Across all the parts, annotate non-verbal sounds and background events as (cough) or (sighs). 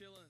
chilling.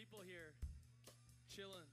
People here chilling.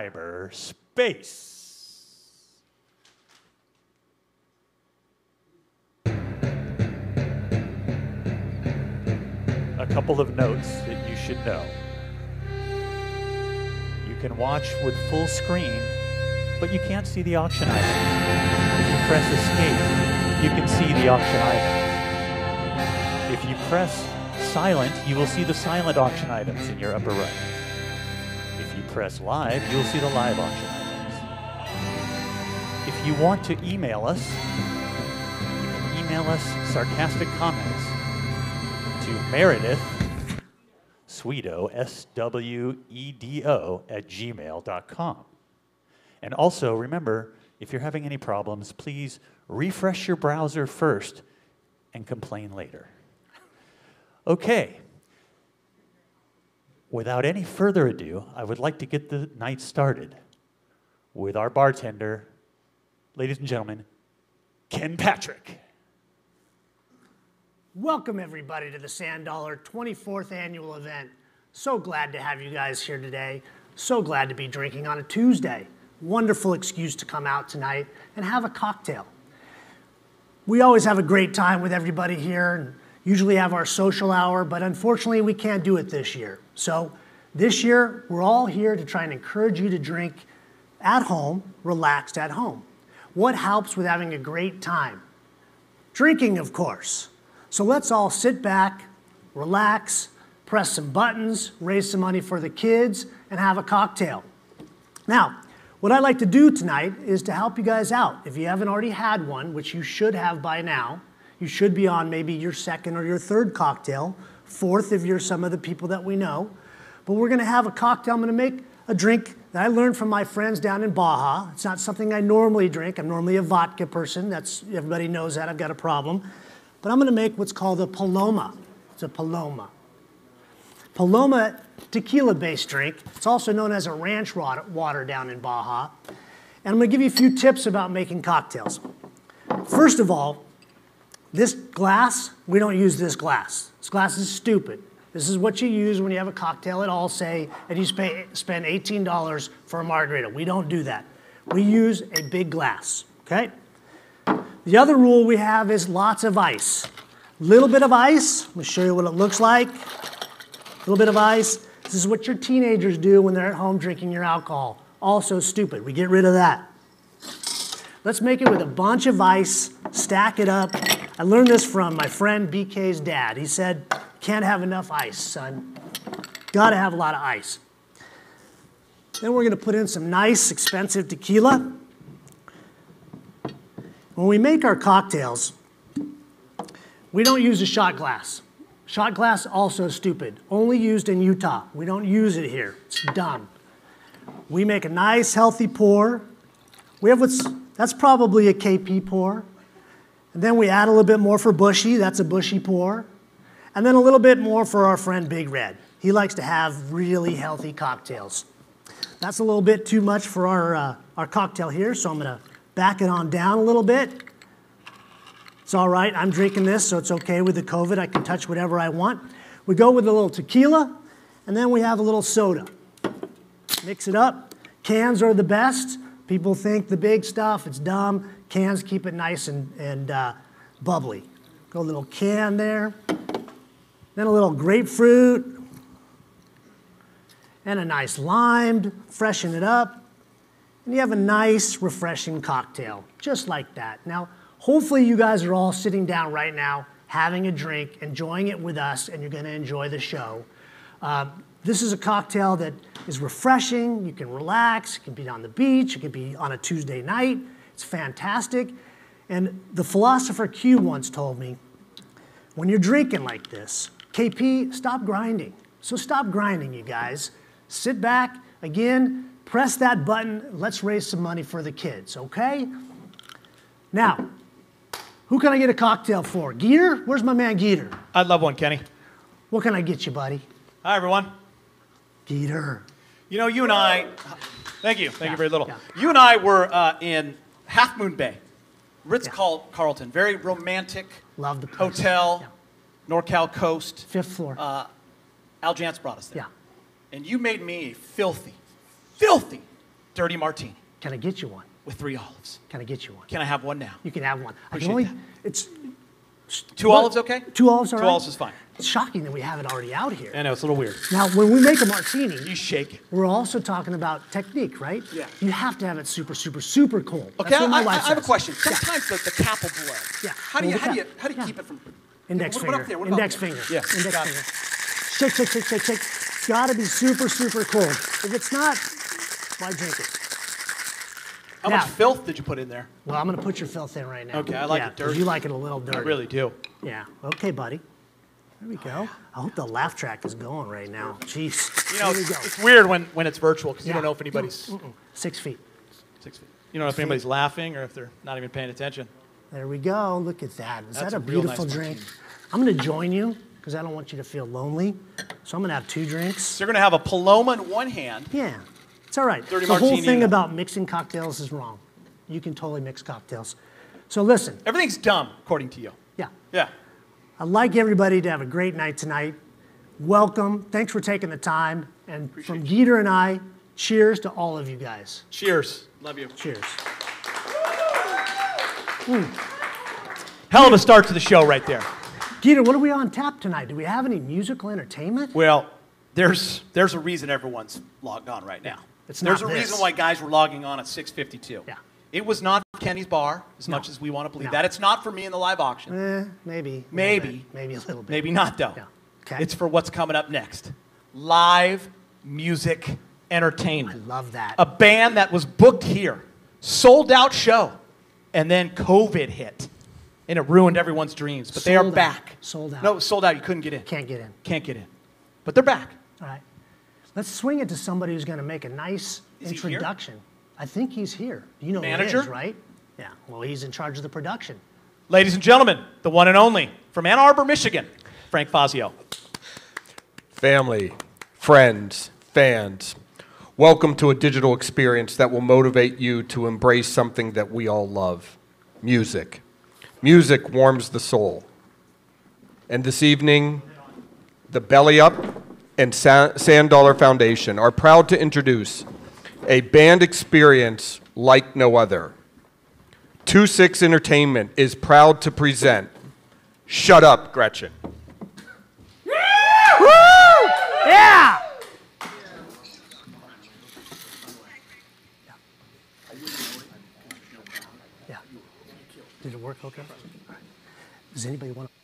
Cyberspace. A couple of notes that you should know. You can watch with full screen, but you can't see the auction items. If you press escape, you can see the auction items. If you press silent, you will see the silent auction items in your upper right. Press live, you'll see the live auction items. If you want to email us, you can email us sarcastic comments to Meredith Swedo, S W E D O, at gmail.com. And also, remember, if you're having any problems, please refresh your browser first and complain later. Okay. Without any further ado, I would like to get the night started with our bartender, ladies and gentlemen, Ken Patrick. Welcome, everybody, to the Sand Dollar 24th annual event. So glad to have you guys here today. So glad to be drinking on a Tuesday. Wonderful excuse to come out tonight and have a cocktail. We always have a great time with everybody here usually have our social hour, but unfortunately, we can't do it this year. So, this year, we're all here to try and encourage you to drink at home, relaxed at home. What helps with having a great time? Drinking, of course. So let's all sit back, relax, press some buttons, raise some money for the kids, and have a cocktail. Now, what I'd like to do tonight is to help you guys out. If you haven't already had one, which you should have by now, you should be on maybe your second or your third cocktail, fourth if you're some of the people that we know. But we're gonna have a cocktail. I'm gonna make a drink that I learned from my friends down in Baja. It's not something I normally drink. I'm normally a vodka person. That's everybody knows that. I've got a problem. But I'm gonna make what's called a Paloma. It's a Paloma. Paloma tequila based drink. It's also known as a ranch water, down in Baja. And I'm gonna give you a few tips about making cocktails. First of all, this glass, we don't use this glass. This glass is stupid. This is what you use when you have a cocktail at All Say and you spend spend $18 for a margarita. We don't do that. We use a big glass, okay? The other rule we have is lots of ice. Little bit of ice, let me show you what it looks like. A little bit of ice. This is what your teenagers do when they're at home drinking your alcohol. Also stupid. We get rid of that. Let's make it with a bunch of ice, stack it up. I learned this from my friend BK's dad. He said, Can't have enough ice, son. Gotta have a lot of ice. Then we're gonna put in some nice, expensive tequila. When we make our cocktails, we don't use a shot glass. Shot glass also stupid. Only used in Utah. We don't use it here. It's dumb. We make a nice healthy pour. We have what's that's probably a KP pour. And then we add a little bit more for bushy. That's a bushy pour. and then a little bit more for our friend Big Red. He likes to have really healthy cocktails. That's a little bit too much for our, uh, our cocktail here, so I'm gonna back it on down a little bit. It's all right, I'm drinking this, so it's okay with the COVID. I can touch whatever I want. We go with a little tequila, and then we have a little soda. Mix it up. Cans are the best. People think the big stuff, it's dumb. Cans keep it nice and, and uh, bubbly. Go a little can there. Then a little grapefruit. And a nice lime, freshen it up. And you have a nice, refreshing cocktail, just like that. Now, hopefully, you guys are all sitting down right now, having a drink, enjoying it with us, and you're going to enjoy the show. Uh, this is a cocktail that is refreshing. You can relax. It can be on the beach. It can be on a Tuesday night. It's fantastic. And the philosopher Q once told me when you're drinking like this, KP, stop grinding. So stop grinding, you guys. Sit back, again, press that button. Let's raise some money for the kids, okay? Now, who can I get a cocktail for? Geeter? Where's my man Geeter? I'd love one, Kenny. What can I get you, buddy? Hi, everyone. Geeter. You know, you and I, thank you, thank Yeah, you very little. yeah. You and I were uh, in Half Moon Bay, Ritz yeah. Carlton, very romantic Love the place. hotel, NorCal Coast. Fifth floor. Uh, Al Jantz brought us there. yeah. And you made me a filthy, filthy, dirty martini Can I get you one? with three olives. Can I get you one? Can I have one now? You can have one. I can only, that. it's Two What? olives, okay? two olives, all Two right? olives is fine. It's shocking that we have it already out here. I know it's a little weird. Now, when we make a martini, You shake we're also talking about technique, right? Yeah. You have to have it super, super, super cold. Okay, That's what I, I- wife I have a says. question. Yeah. Sometimes the, the cap will blow. Yeah. How do you Well, how do you how do you yeah. keep it from Index what, finger. What up there? What about Index there? finger. Yeah. Index got it. finger. Shake, shake, shake, shake, shake. It's got to be super, super cold. If it's not, why drink it? How Now- much filth did you put in there? Well, I'm going to put your filth in right now. Okay, I like yeah, it 'cause dirty. You like it a little dirty. I really do. Yeah. Okay, buddy. There we go. I hope the laugh track is going right now. Jeez. You know, we it's, go. it's weird when, when it's virtual because you Yeah. don't know if anybody's Mm-mm. Six feet. six feet. You don't know if anybody's laughing or if they're not even paying attention. There we go. Look at that. Is That's that a, a real beautiful nice drink? martini. I'm going to join you because I don't want you to feel lonely. So I'm going to have two drinks. So you're gonna have a Paloma in one hand. Yeah, it's all right. Dirty the whole thing about mixing cocktails is wrong. You can totally mix cocktails. So listen, Everything's dumb according to you. yeah, Yeah. I'd like everybody to have a great night tonight. Welcome. Thanks for taking the time. And from Geeter and I, cheers to all of you guys. Cheers. Love you. Cheers. Hmm. Hell of a start to the show right there. Geeter, what are we on tap tonight? Do we have any musical entertainment? Well, there's there's a reason everyone's logged on right now. It's there's not a this. reason why guys were logging on at 6:52. Yeah. It was not Kenny's bar, as much as we want to believe No. that. It's not for me in the live auction. Eh, maybe. Maybe. bit. Maybe a little bit. Maybe not though. Okay. It's for what's coming up next. Live music entertainment. I love that. A band that was booked here, sold out show, and then COVID hit, and it ruined everyone's dreams. But they are out. back. Sold out. No, sold out. You couldn't get in. Can't get in. Can't get in. But they're back. All right. Let's swing it to somebody who's going to make a nice Is introduction. I think he's here. You know Manager? who he is, right? Yeah. Well, he's in charge of the production. Ladies and gentlemen, the one and only from Ann Arbor, Michigan, Frank Fazio. Family, friends, fans, welcome to a digital experience that will motivate you to embrace something that we all love music. Music warms the soul. And this evening, the Belly Up and Sand Dollar Foundation are proud to introduce a band experience like no other. 2 6 Entertainment is proud to present Shut Up, Gretchen. Yeah! Yeah. Did it work okay? Does anybody want to?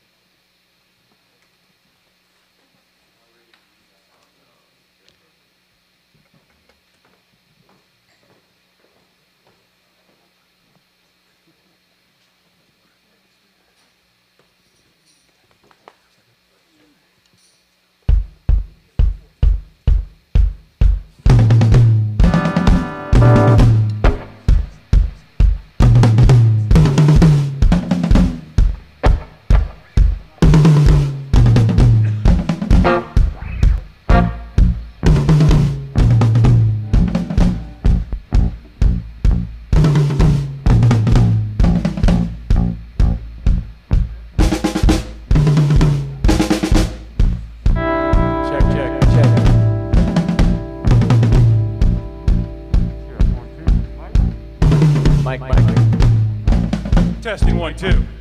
One, two.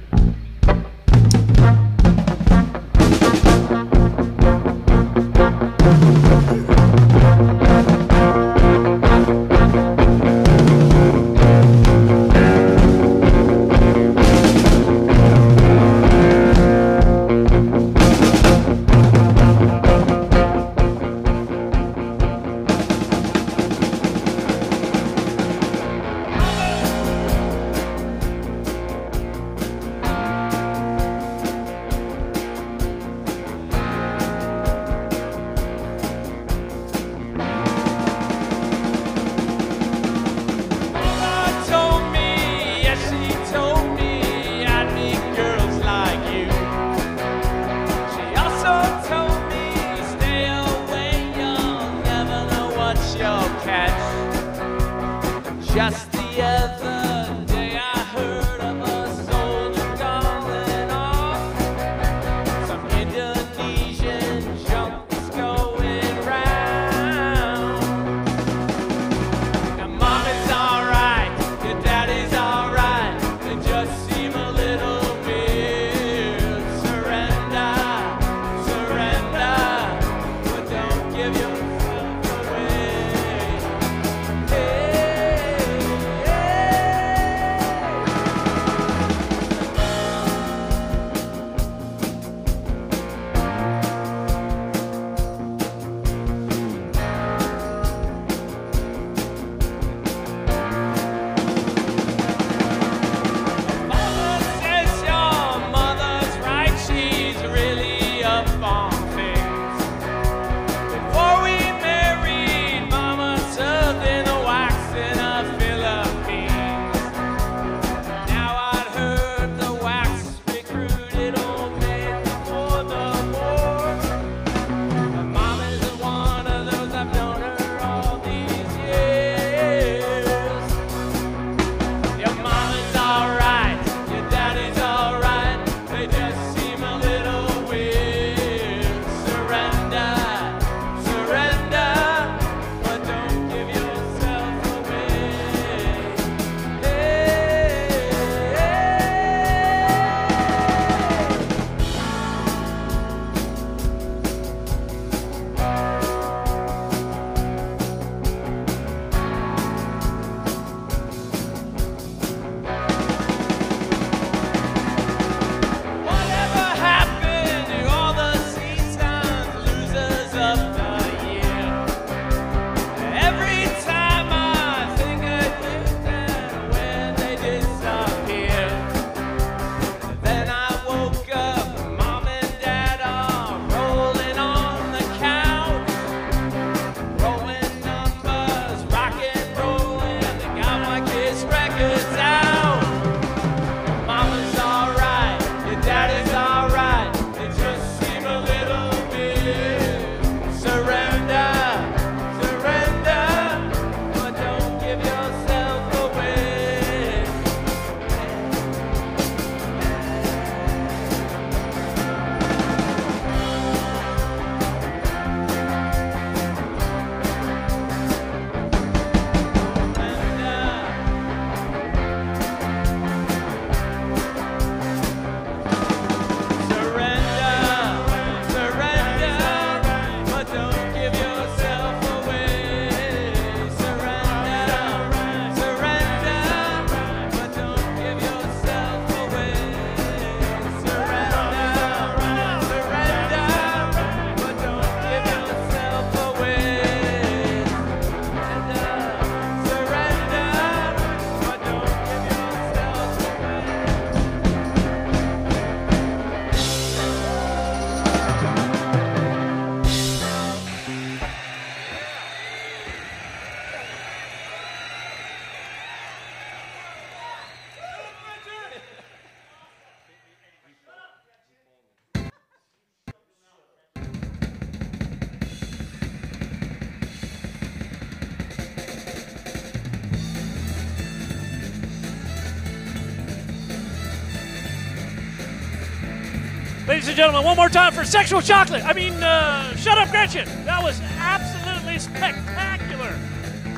And gentlemen, one more time for Sexual Chocolate. I mean, uh, Shut Up Gretchen. That was absolutely spectacular.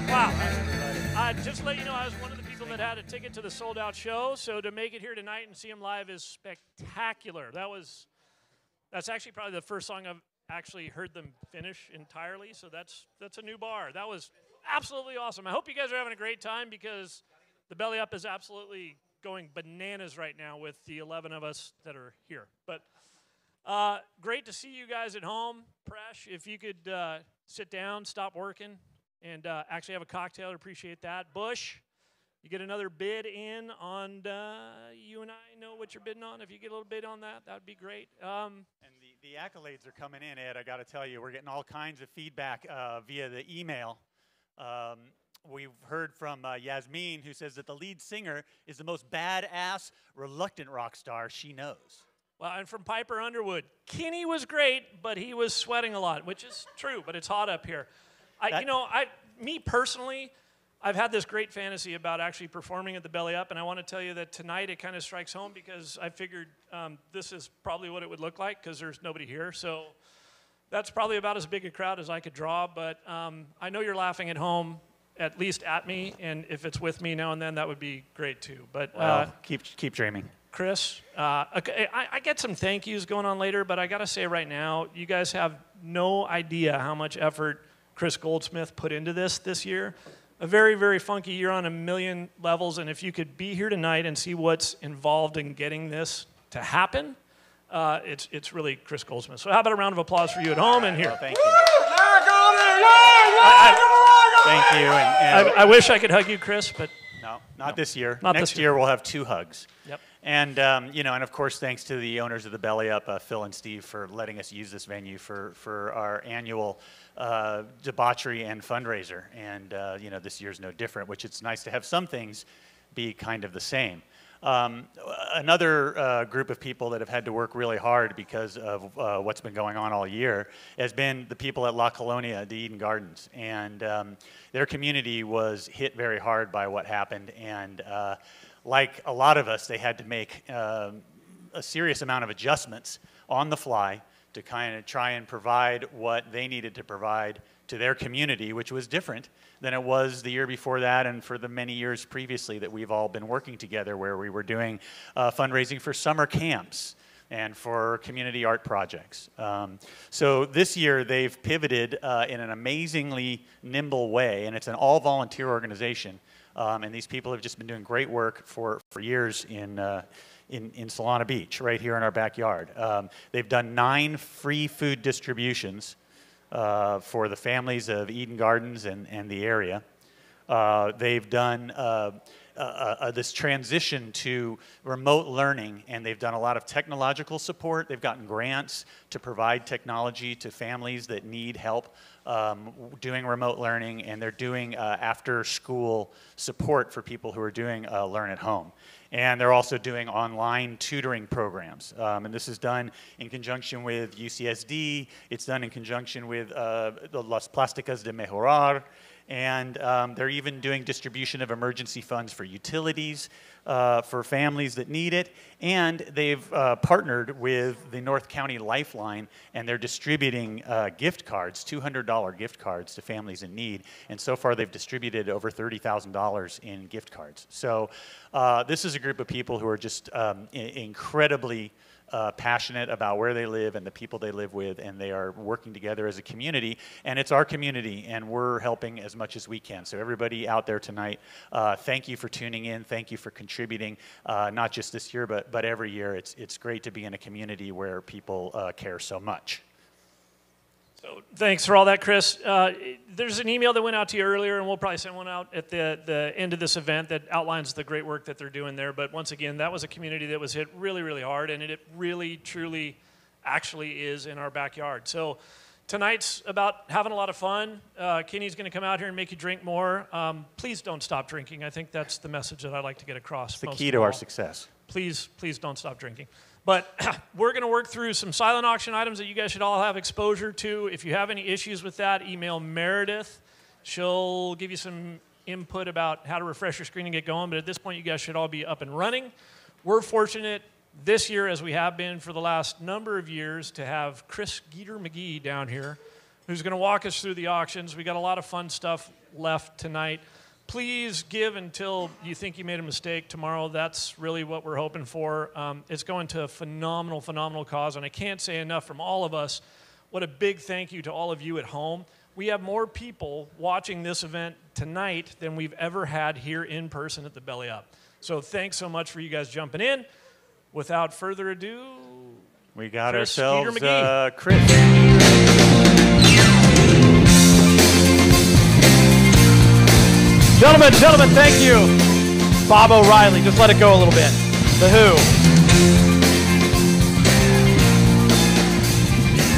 Wow. Uh, just let you know, I was one of the people that had a ticket to the sold out show. So to make it here tonight and see them live is spectacular. That was, that's actually probably the first song I've actually heard them finish entirely. So that's that's a new bar. That was absolutely awesome. I hope you guys are having a great time because the belly up is absolutely going bananas right now with the 11 of us that are here. But uh, great to see you guys at home. Presh, if you could uh, sit down, stop working, and uh, actually have a cocktail, I'd appreciate that. Bush, you get another bid in on, uh, you and I know what you're bidding on. If you get a little bid on that, that would be great. Um, And the, the accolades are coming in, Ed. I got to tell you, we're getting all kinds of feedback uh, via the email. Um, we've heard from uh, Yasmin, who says that the lead singer is the most badass, reluctant rock star she knows. Well, and from Piper Underwood, Kenny was great, but he was sweating a lot, which is true, but it's hot up here. I, you know, I, me personally, I've had this great fantasy about actually performing at the Belly Up, and I want to tell you that tonight it kind of strikes home because I figured um, this is probably what it would look like because there's nobody here. So that's probably about as big a crowd as I could draw. But um, I know you're laughing at home, at least at me, and if it's with me now and then, that would be great too. But uh, Well, keep, keep dreaming. Chris. Uh, okay, I, I get some thank yous going on later, but I got to say right now, you guys have no idea how much effort Chris Goldsmith put into this this year. A very, very funky year on a million levels, and if you could be here tonight and see what's involved in getting this to happen, uh, it's, it's really Chris Goldsmith. So, how about a round of applause for you at home and here? Well, thank you. Thank you. And, I, and I wish I could hug you, Chris, but no, not this year. Not Next this year. year we'll have two hugs. Yep. And um, you know, and of course, thanks to the owners of the Belly Up, uh, Phil and Steve, for letting us use this venue for for our annual uh, debauchery and fundraiser. And uh, you know, this year's no different. Which it's nice to have some things be kind of the same. Um, another uh, group of people that have had to work really hard because of uh, what's been going on all year has been the people at La Colonia, the Eden Gardens. And um, their community was hit very hard by what happened. And uh, like a lot of us, they had to make um, a serious amount of adjustments on the fly to kind of try and provide what they needed to provide to their community, which was different than it was the year before that and for the many years previously that we've all been working together, where we were doing uh, fundraising for summer camps and for community art projects. Um, so this year they've pivoted uh, in an amazingly nimble way, and it's an all volunteer organization. Um, and these people have just been doing great work for, for years in, uh, in, in Solana Beach, right here in our backyard. Um, they've done nine free food distributions uh, for the families of Eden Gardens and, and the area. Uh, they've done uh, uh, uh, this transition to remote learning, and they've done a lot of technological support. They've gotten grants to provide technology to families that need help um, doing remote learning, and they're doing after school support for people who are doing Learn at Home. And they're also doing online tutoring programs. Um, and this is done in conjunction with UCSD, it's done in conjunction with uh, the Las Plásticas de Mejorar. And um, they're even doing distribution of emergency funds for utilities uh, for families that need it. And they've uh, partnered with the North County Lifeline, and they're distributing uh, gift cards, $200 gift cards to families in need. And so far, they've distributed over $30,000 in gift cards. So uh, this is a group of people who are just um, incredibly uh, passionate about where they live and the people they live with, and they are working together as a community. And it's our community, and we're helping as much as we can. So, everybody out there tonight, uh, thank you for tuning in. Thank you for contributing, uh, not just this year, but, but every year. It's, it's great to be in a community where people uh, care so much. So thanks for all that, Chris. Uh, there's an email that went out to you earlier, and we'll probably send one out at the, the end of this event that outlines the great work that they're doing there. But once again, that was a community that was hit really, really hard, and it really, truly, actually is in our backyard. So tonight's about having a lot of fun. Uh, Kenny's going to come out here and make you drink more. Um, please don't stop drinking. I think that's the message that I like to get across. It's the key to our success. please, please don't stop drinking. But (clears throat) we're going to work through some silent auction items that you guys should all have exposure to. If you have any issues with that, email Meredith. She'll give you some input about how to refresh your screen and get going. But at this point, you guys should all be up and running. We're fortunate this year, as we have been for the last number of years, to have Chris Geeter McGee down here, who's going to walk us through the auctions. We got a lot of fun stuff left tonight. Please give until you think you made a mistake tomorrow. That's really what we're hoping for. Um, it's going to a phenomenal, phenomenal cause, and I can't say enough from all of us. What a big thank you to all of you at home. We have more people watching this event tonight than we've ever had here in person at the Belly Up. So thanks so much for you guys jumping in. Without further ado, We got Chris ourselves uh, Chris. Gentlemen, gentlemen, thank you. Baba O'Riley, just let it go a little bit. The Who.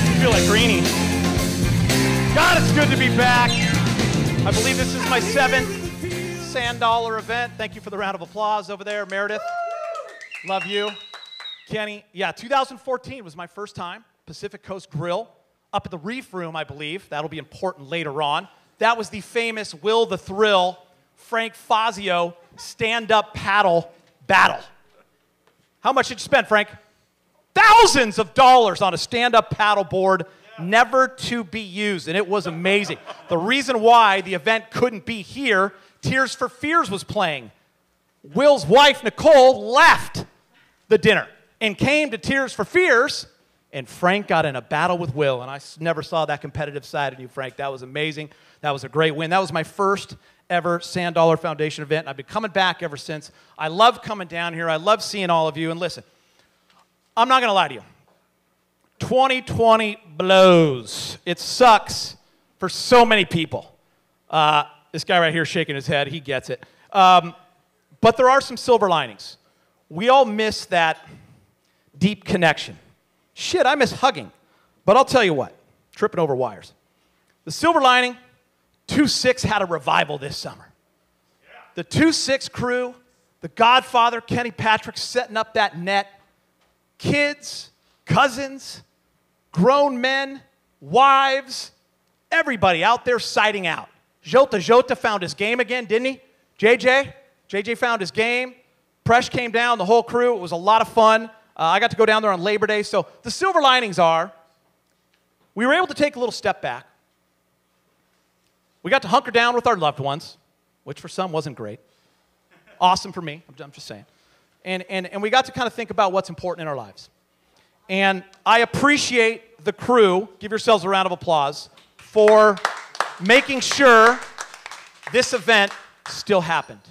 I feel like Greenie. God, it's good to be back. I believe this is my seventh Sand Dollar event. Thank you for the round of applause over there, Meredith. Love you. Kenny, yeah, 2014 was my first time. Pacific Coast Grill, up at the Reef Room, I believe. That'll be important later on. That was the famous Will the Thrill, Frank Fazio stand up paddle battle. How much did you spend, Frank? Thousands of dollars on a stand up paddle board, never to be used, and it was amazing. the reason why the event couldn't be here, Tears for Fears was playing. Will's wife, Nicole, left the dinner and came to Tears for Fears, and Frank got in a battle with Will. And I never saw that competitive side in you, Frank. That was amazing. That was a great win. That was my first ever Sand Dollar Foundation event, and I've been coming back ever since. I love coming down here. I love seeing all of you. And listen, I'm not going to lie to you. 2020 blows. It sucks for so many people. Uh, this guy right here shaking his head, he gets it. Um, but there are some silver linings. We all miss that deep connection. Shit, I miss hugging. But I'll tell you what, tripping over wires. The silver lining 2 6 had a revival this summer. The 2 6 crew, the Godfather, Kenny Patrick setting up that net, kids, cousins, grown men, wives, everybody out there sighting out. Jota Jota found his game again, didn't he? JJ? JJ found his game. Presh came down, the whole crew. It was a lot of fun. Uh, I got to go down there on Labor Day. So the silver linings are we were able to take a little step back. We got to hunker down with our loved ones, which for some wasn't great. Awesome for me, I'm, just saying. And, and, and we got to kind of think about what's important in our lives. And I appreciate the crew, give yourselves a round of applause, for making sure this event still happened.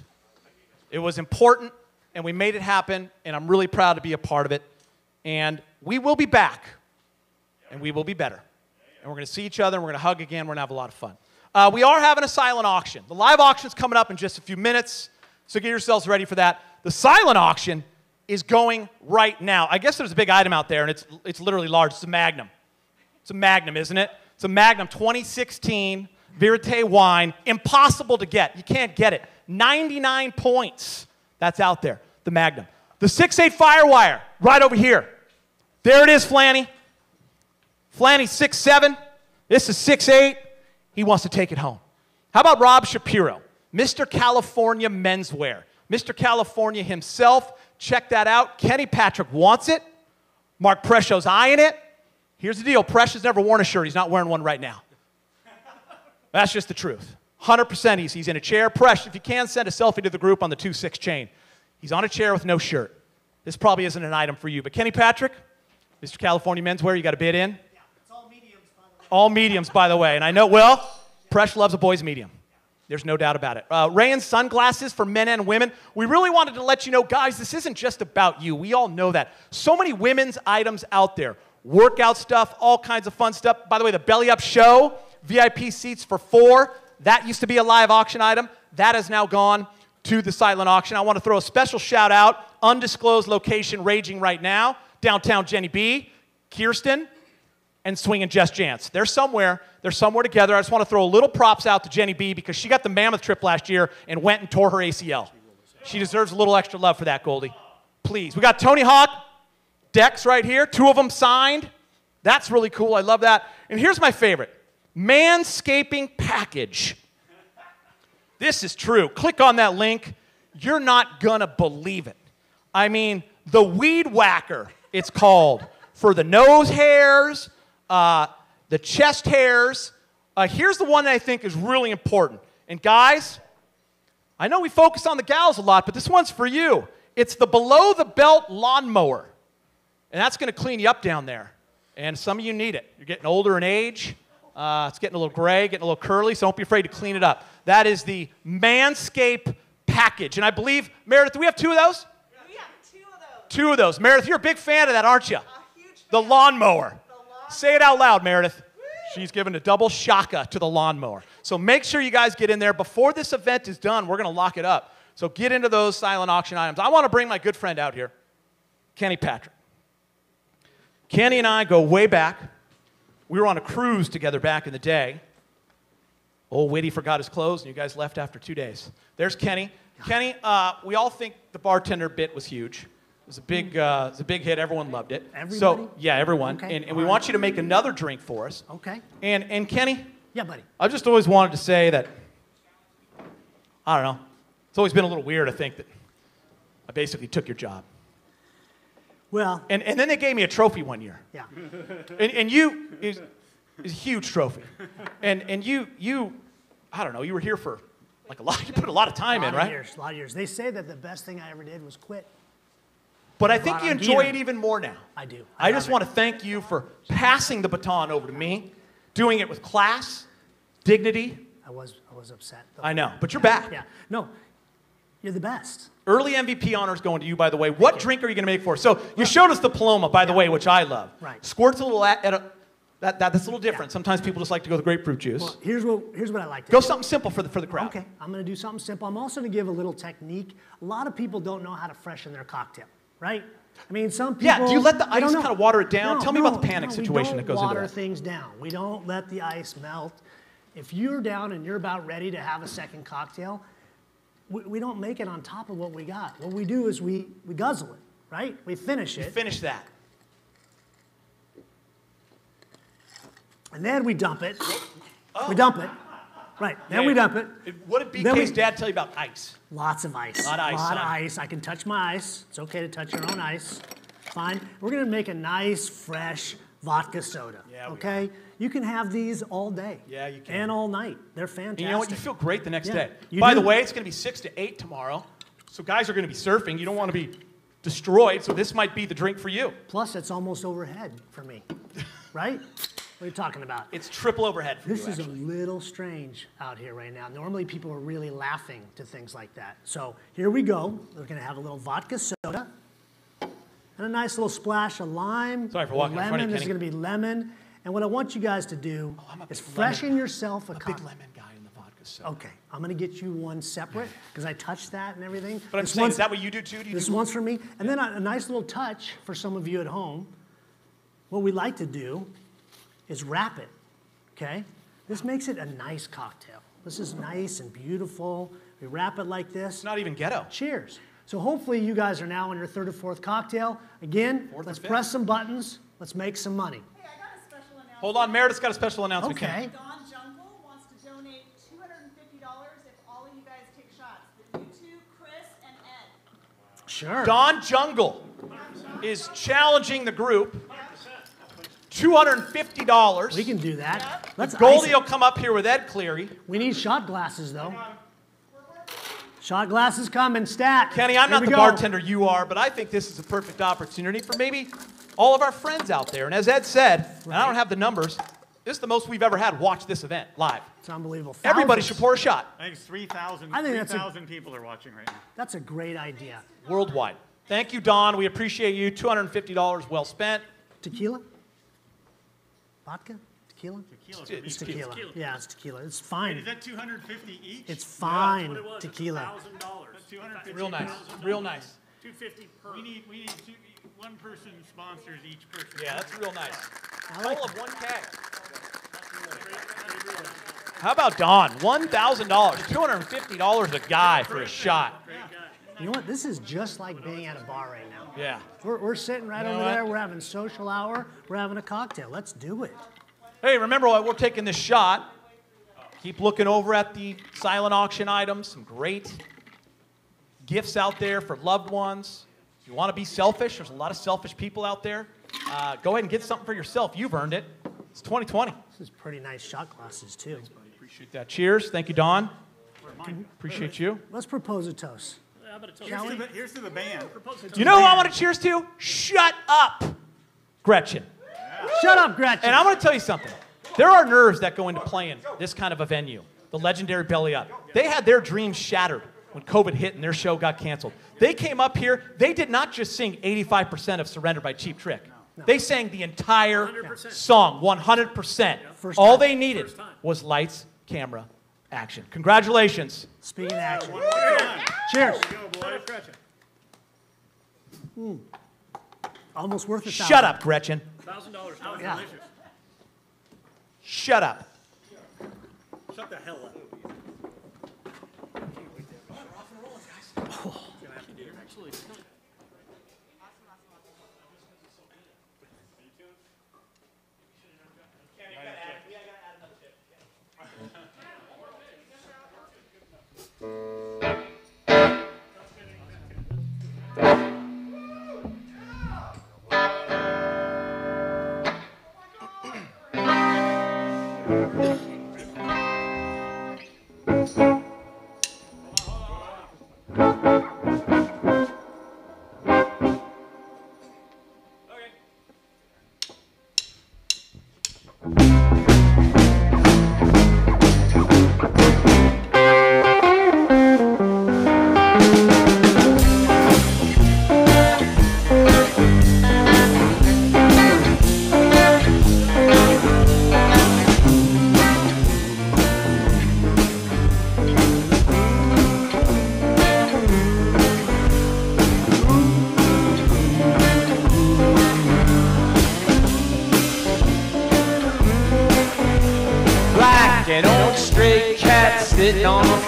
It was important, and we made it happen, and I'm really proud to be a part of it. And we will be back, and we will be better. And we're to see each other, and we're to hug again. We're to have a lot of fun. Uh, we are having a silent auction. The live auction is coming up in just a few minutes, so get yourselves ready for that. The silent auction is going right now. I guess there's a big item out there, and it's, it's literally large. It's a Magnum. It's a Magnum, isn't it? It's a Magnum 2016 Verite wine. Impossible to get. You can't get it. 99 points. That's out there. The Magnum. The 6.8 Firewire, right over here. There it is, Flanny. Flanny 6'7. This is 6'8. He wants to take it home. How about Rob Shapiro, Mr. California Menswear? Mr. California himself. Check that out. Kenny Patrick wants it. Mark Presho's eyeing it. Here's the deal Presho's never worn a shirt. He's not wearing one right now. That's just the truth. 100% he's, he's in a chair. Presh, if you can, send a selfie to the group on the 2 6 chain. He's on a chair with no shirt. This probably isn't an item for you. But Kenny Patrick, Mr. California Menswear, you got a bid in? All mediums, by the way. And I know, well, Presh loves a boy's medium. There's no doubt about it. Uh, RAEN sunglasses for men and women. We really wanted to let you know, guys, this isn't just about you. We all know that. So many women's items out there. Workout stuff, all kinds of fun stuff. By the way, the Belly Up Show, VIP seats for four. That used to be a live auction item. That has now gone to the silent auction. I want to throw a special shout out, undisclosed location raging right now, downtown Jenny B, Kirsten, and swinging Jess Jance. They're somewhere. They're somewhere together. I just want to throw a little props out to Jenny B because she got the mammoth trip last year and went and tore her ACL. She deserves a little extra love for that, Goldie. Please. We got Tony Hawk decks right here, two of them signed. That's really cool. I love that. And here's my favorite Manscaping package. This is true. Click on that link. You're not going to believe it. I mean, the weed whacker, it's called, for the nose hairs, uh, the chest hairs. Uh, here's the one that I think is really important. And guys, I know we focus on the gals a lot, but this one's for you. It's the below the belt lawnmower. And that's going to clean you up down there. And some of you need it. You're getting older in age. Uh, it's getting a little gray, getting a little curly, so don't be afraid to clean it up. That is the Manscaped package. And I believe, Meredith, do we have two of those? We have two of those. Two of those. Meredith, you're a big fan of that, aren't you? A huge The fan. lawnmower. The lawn- Say it out loud, Meredith. She's giving a double shaka to the lawnmower. So make sure you guys get in there. Before this event is done, we're going to lock it up. So get into those silent auction items. I want to bring my good friend out here, Kenny Patrick. Kenny and I go way back. We were on a cruise together back in the day. Old Whitty forgot his clothes, and you guys left after two days. There's Kenny. Kenny, uh, we all think the bartender bit was huge. It was a big, uh, it was a big hit. Everyone loved it. Everybody? So yeah, everyone. Okay, And, and we all want right. you to make another drink for us. Okay. And and Kenny, Yeah, buddy. I've just always wanted to say that. I don't know. It's always been a little weird. I think that I basically took your job. Well, And, and then they gave me a trophy one year. yeah. (laughs) And, and you is is a huge trophy. And and you you I don't know, you were here for like a lot (laughs) you put a lot of time a in, lot of right? years, a lot of years. They say that the best thing I ever did was quit. But I think you enjoy it even more now. I do. I, I just love want to thank you for passing the baton over to me, doing it with class, dignity. I was, I was upset. though. I know, but you're back. Yeah. No, you're the best. Early MVP honors going to you, by the way. What drink are you going to make for us? So you showed us the Paloma, by the way, which I love. Right. Squirt's a little at, at a, that, that, that's a little different. Sometimes people just like to go with grapefruit juice. Well, here's what, here's what I like to go do. something simple for the, for the crowd. Okay, I'm gonna do something simple. I'm also gonna give a little technique. A lot of people don't know how to freshen their cocktail, right? I mean, some people. Yeah, do you let the ice know. kinda water it down? No, Tell me about the panic no, situation we that don't goes into water things down. We don't let the ice melt. If you're down and you're about ready to have a second cocktail, we, we don't make it on top of what we got. What we do is we, we guzzle it, right? We finish it, Finish that. and then we dump it. We dump it. Right, then we dump it. It- What did Then we- BK's dad tell you about ice? Lots of ice. Lot of ice, Lot of ice. I can touch my ice. It's okay to touch your own ice. Fine. We're gonna make a nice, fresh vodka soda. Yeah, we okay. You can have these all day. Yeah, you can. And all night. They're fantastic. And you know what? You feel great the next Yeah, day. you By do. the way, it's going to be 6 to 8 tomorrow. So guys are going to be surfing. You don't want to be destroyed. So this might be the drink for you. Plus, it's almost overhead for me. (laughs) right? What are you talking about? It's triple overhead for This you, is a little strange out here right now. Normally, people are really laughing to things like that. So here we go. We're gonna have a little vodka soda and a nice little splash of lime. Sorry for walking in lemon. front of you, This is gonna be lemon. And what I want you guys to do oh, I'm is freshen lemon- yourself a, a big lemon guy in the vodka soda. Okay, I'm gonna get you one separate (sighs) because I touched that and everything. But I'm saying, is that what you do too? Do you this do one's for me. And then a, a nice little touch for some of you at home. What we like to do is wrap it, okay? This makes it a nice cocktail. This is nice and beautiful. We wrap it like this. It's not even ghetto. Cheers. So hopefully you guys are now on your third or fourth cocktail. Again, Fourth let's press some buttons. Let's make some money. Hey, I got a special announcement. Hold on, Meredith's got a special announcement. Okay. Don Jungle wants to donate $250 if all of you guys take shots. The you two, Chris and Ed. Sure. Don Jungle is challenging the group. $250. We can do that. Let's Goldie will come up here with Ed Cleary. We need shot glasses though. Shot glasses coming. Stat. Kenny, I'm Here not the go. bartender you are, but I think this is a perfect opportunity for maybe all of our friends out there. And as Ed said, and I don't have the numbers, this is the most we've ever had watch this event live. It's unbelievable. Everybody should pour a shot I think 3,000 I think that's a- 3,000 people are watching right now. That's a great idea. worldwide. Thank you, Don. We appreciate you. $250 well spent. Tequila? Vodka? Tequila? Tequila. It's- for me. It's tequila. Yeah, it's tequila. It's fine. Is that 250 each? It's That's fine what it was. tequila. Thousand dollars. 250 Real nice. Real nice. Two fifty per. We need, we need two, one person sponsors each person. Yeah, that's real nice. I like of one keg. How about Don? $1,000. $250 a guy for a shot. You know what? This is just like being at a bar right now. Yeah. We're, we're sitting right You know over what? there. We're having social hour. We're having a cocktail. Let's do it. Hey, remember what we're taking this shot. Keep looking over at the silent auction items. Some great gifts out there for loved ones. If you want to be selfish, there's a lot of selfish people out there. Uh, go ahead and get something for yourself. You've earned it. It's 2020. This is pretty nice shot glasses too. Appreciate that. Cheers. Thank you, Don. Appreciate you. Let's propose a toast. How about a toast? Here's to the, here's to the band. You know who I want to cheers to? Shut up, Gretchen. Shut up, Gretchen. And I'm going to tell you something. There are nerves that go into playing this kind of a venue. The legendary Belly Up. They had their dreams shattered when COVID hit and their show got canceled. They came up here. They did not just sing 85% of "Surrender" by Cheap Trick. They sang the entire 100%. song, 100%. First All time. they needed First time. was lights, camera, action. Congratulations. Speaking of action. One more. Cheers. Go, boys. Almost worth it. Shut up, Gretchen. Thousand dollars. Yeah. Delicious. Shut up. Shut the hell up. Black sitting on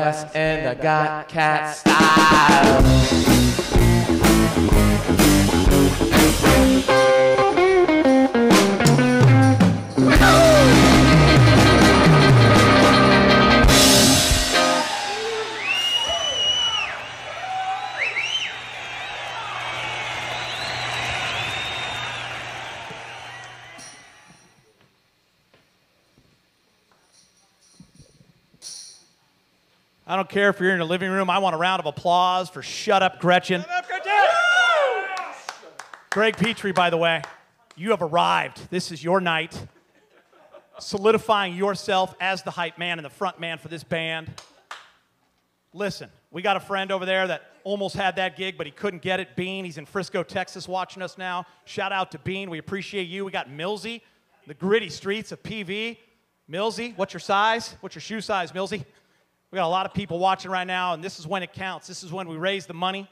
class and I got cat style. I don't care if you're in the living room. I want a round of applause for Shut Up Gretchen. Greg Petrie, by the way. You have arrived. This is your night. Solidifying yourself as the hype man and the front man for this band. Listen, we got a friend over there that almost had that gig, but he couldn't get it. Bean, he's in Frisco, Texas, watching us now. Shout out to Bean. We appreciate you. We got Millsy, the gritty streets of PV. Millsy, what's your size? What's your shoe size, Millsy? We got a lot of people watching right now, and this is when it counts. This is when we raise the money.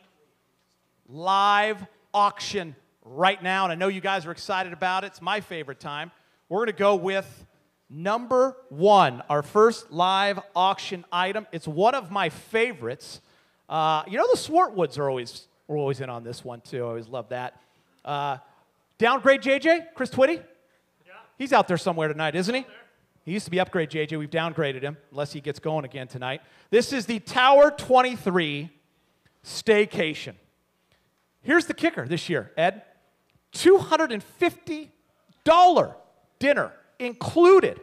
Live auction right now, and I know you guys are excited about it. It's my favorite time. We're going to go with number one, our first live auction item. It's one of my favorites. Uh, you know, the Swartwoods are always, we're always in on this one, too. I always love that. Uh, downgrade JJ, Chris Twitty? Yeah. He's out there somewhere tonight, isn't he? He used to be upgrade JJ. We've downgraded him, unless he gets going again tonight. This is the Tower 23 Staycation. Here's the kicker this year, Ed. $250 dinner included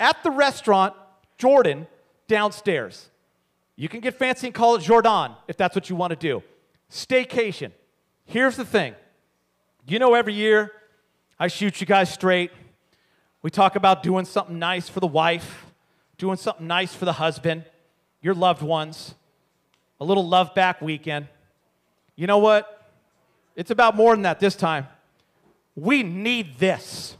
at the restaurant Jordan downstairs. You can get fancy and call it Jordan if that's what you want to do. Staycation. Here's the thing. You know, every year I shoot you guys straight. We talk about doing something nice for the wife, doing something nice for the husband, your loved ones, a little love back weekend. You know what? It's about more than that this time. We need this.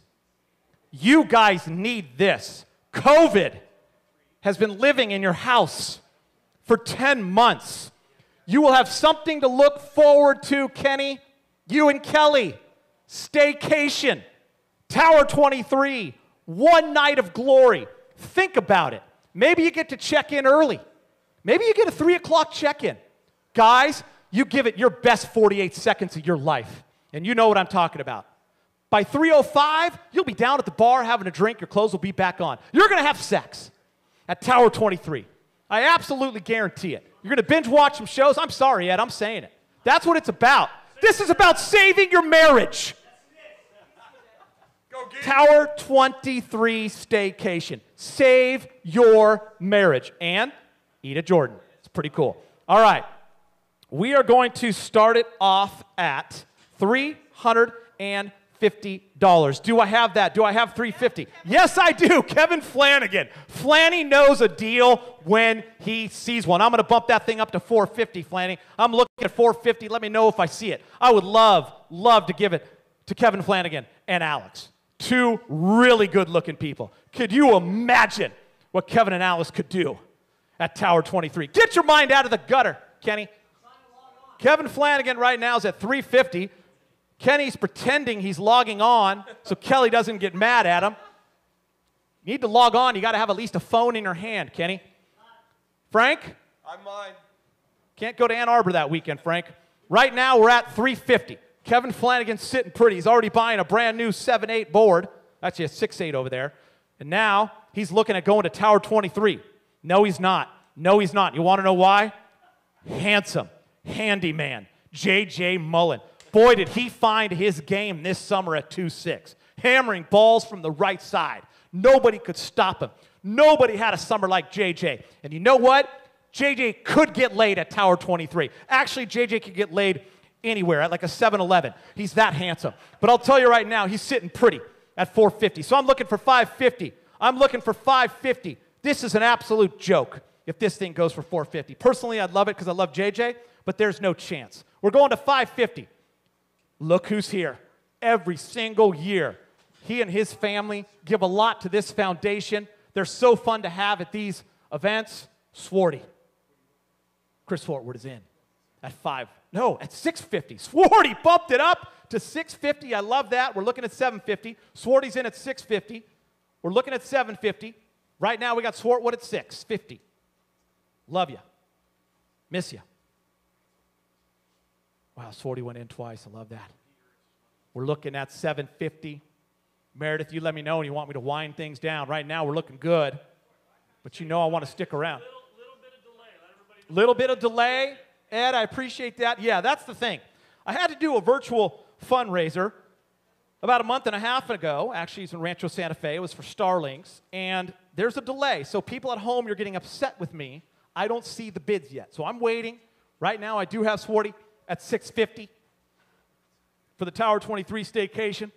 You guys need this. COVID has been living in your house for 10 months. You will have something to look forward to, Kenny. You and Kelly. Staycation. Tower 23. One night of glory. Think about it. Maybe you get to check in early. Maybe you get a 3 o'clock check in. Guys, you give it your best 48 seconds of your life. And you know what I'm talking about. By 305, you'll be down at the bar having a drink, your clothes will be back on. You're to have sex at Tower 23. I absolutely guarantee it. You're to binge watch some shows. I'm sorry, Ed, I'm saying it. That's what it's about. This is about saving your marriage. Tower 23 staycation. Save your marriage and eat at JRDN. It's pretty cool. All right. We are going to start it off at $350. Do I have that? Do I have 350? Yes, I do. (laughs) Kevin Flanagan. Flanny knows a deal when he sees one. I'm going to bump that thing up to 450, Flanny. I'm looking at 450. Let me know if I see it. I would love, love to give it to Kevin Flanagan and Alex. Two really good looking people. Could you imagine what Kevin and Alice could do at Tower 23? Get your mind out of the gutter, Kenny. Kevin Flanagan right now is at 350. Kenny's pretending he's logging on so Kelly doesn't get mad at him. You need to log on, you got to have at least a phone in your hand, Kenny. Frank? I'm mine. Can't go to Ann Arbor that weekend, Frank. Right now, we're at 350. Kevin Flanagan's sitting pretty. He's already buying a brand new 7 8 board. Actually, a 6 8 over there. And now he's looking at going to Tower 23. No, he's not. No, he's not. You want to know why? Handsome, handyman, J.J. Mullen. Boy, did he find his game this summer at 2 6. Hammering balls from the right side. Nobody could stop him. Nobody had a summer like JJ. And you know what? JJ could get laid at Tower 23. Actually, JJ could get laid anywhere at like a 7 Eleven. He's that handsome. But I'll tell you right now, he's sitting pretty at 450. So I'm looking for 550. I'm looking for 550. This is an absolute joke if this thing goes for 450. Personally, I'd love it because I love JJ, but there's no chance. We're going to 550. Look who's here. Every single year, he and his family give a lot to this foundation. They're so fun to have at these events. Swarty. Chris Fortwood is in at five. No, at 650. Swarty bumped it up to 650. I love that. We're looking at 750. Swarty's in at 650. We're looking at 750. Right now, we got Swartwood at 650. Love you. Miss you. Wow, Swarty went in twice. I love that. We're looking at 750. Meredith, you let me know when you want me to wind things down. Right now, we're looking good, but you know I want to stick around. Little, bit of delay. little bit of delay. Ed, I appreciate that. Yeah, that's the thing. I had to do a virtual fundraiser about a month and a half ago. Actually, it's in Rancho Santa Fe. It was for Starlinks. And there's a delay. So, people at home, you're getting upset with me. I don't see the bids yet. So, I'm waiting. Right now, I do have Swarty at 650 for the Tower 23 staycation.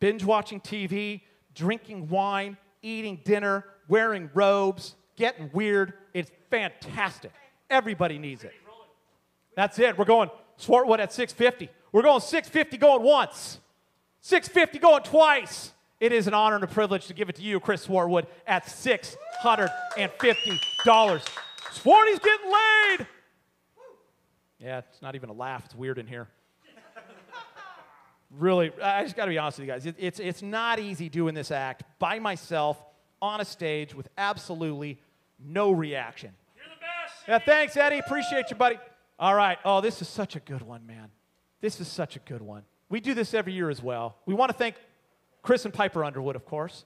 binge watching TV, drinking wine, eating dinner, wearing robes, getting weird. It's fantastic. Everybody needs it. That's it. We're going Swartwood at 650. We're going 650 going once. 650 going twice. It is an honor and a privilege to give it to you, Chris Swartwood, at $650. Swarty's getting laid. Yeah, it's not even a laugh. It's weird in here. really, I just got to be honest with you guys. It, it's, it's not easy doing this act by myself on a stage with absolutely no reaction. Yeah, thanks, Eddie. Appreciate you, buddy. All right. Oh, this is such a good one, man. This is such a good one. We do this every year as well. We want to thank Chris and Piper Underwood, of course,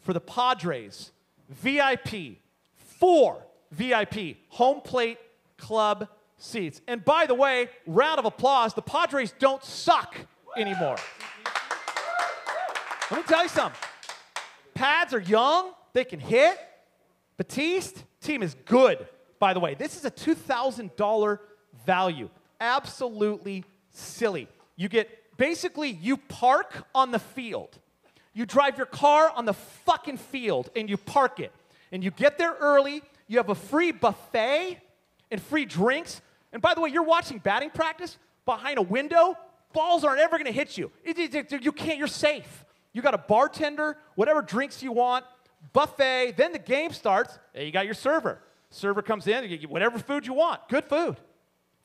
for the Padres VIP, four VIP home plate club seats. And by the way, round of applause, the Padres don't suck anymore. Let me tell you something. Pads are young, they can hit. Batiste, team is good, by the way. This is a $2,000 value. Absolutely silly. You get basically, you park on the field. You drive your car on the fucking field and you park it. And you get there early, you have a free buffet and free drinks. And by the way, you're watching batting practice behind a window, balls aren't ever gonna hit you. You can't, you're safe. You got a bartender, whatever drinks you want, buffet, then the game starts, and you got your server. Server comes in, you get whatever food you want. Good food.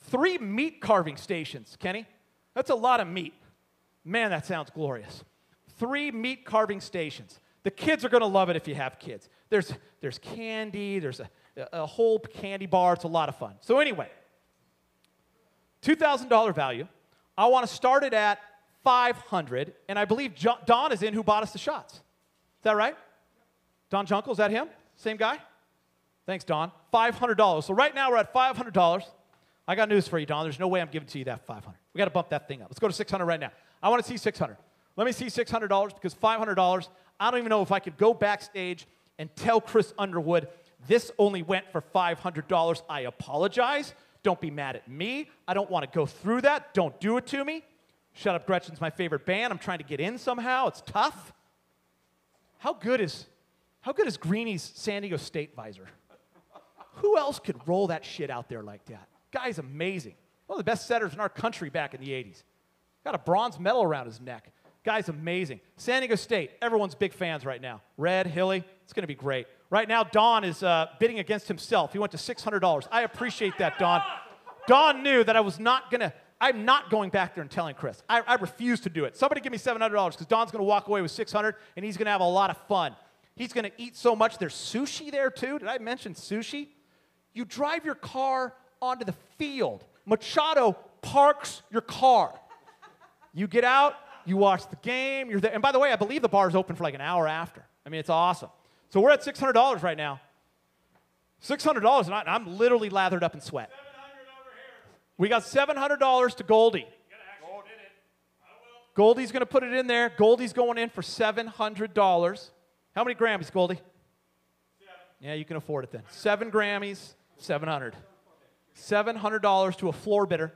Three meat carving stations, Kenny. That's a lot of meat. Man, that sounds glorious. Three meat carving stations. The kids are going to love it if you have kids. There's, there's candy, there's a, a whole candy bar. It's a lot of fun. So, anyway, $2,000 value. I want to start it at 500 and I believe Jo- Don is in who bought us the shots. Is that right? Don Junkel, is that him? Same guy? Thanks, Don. $500. So right now we're at $500. I got news for you, Don. There's no way I'm giving to you that 500. We got to bump that thing up. Let's go to 600 right now. I want to see 600. Let me see $600 because $500, I don't even know if I could go backstage and tell Chris Underwood this only went for $500. I apologize. Don't be mad at me. I don't want to go through that. Don't do it to me. Shut Up Gretchen's my favorite band. I'm trying to get in somehow. It's tough. How good is how good is Greeny's San Diego State visor? Who else could roll that shit out there like that? Guy's amazing. One of the best setters in our country back in the 80s. Got a bronze medal around his neck. Guy's amazing. San Diego State, everyone's big fans right now. Red, Hilly, it's going to be great. Right now, Don is uh, bidding against himself. He went to $600. I appreciate that, Don. Don knew that I was not going to, I'm not going back there and telling Chris. I, I refuse to do it. Somebody give me $700 because Don's going to walk away with 600 and he's going to have a lot of fun. He's going to eat so much. There's sushi there too. Did I mention sushi? You drive your car onto the field. Machado parks your car. You get out, you watch the game, you're there. And by the way, I believe the bar is open for like an hour after. I mean, it's awesome. So we're at $600 right now. $600, and I- I'm literally lathered up in sweat. We got $700 to Goldie. Goldie's going to put it in there. Goldie's going in for $700. How many Grammys, Goldie? Yeah, you can afford it then. Seven Grammys, 700. $700 to a floor bidder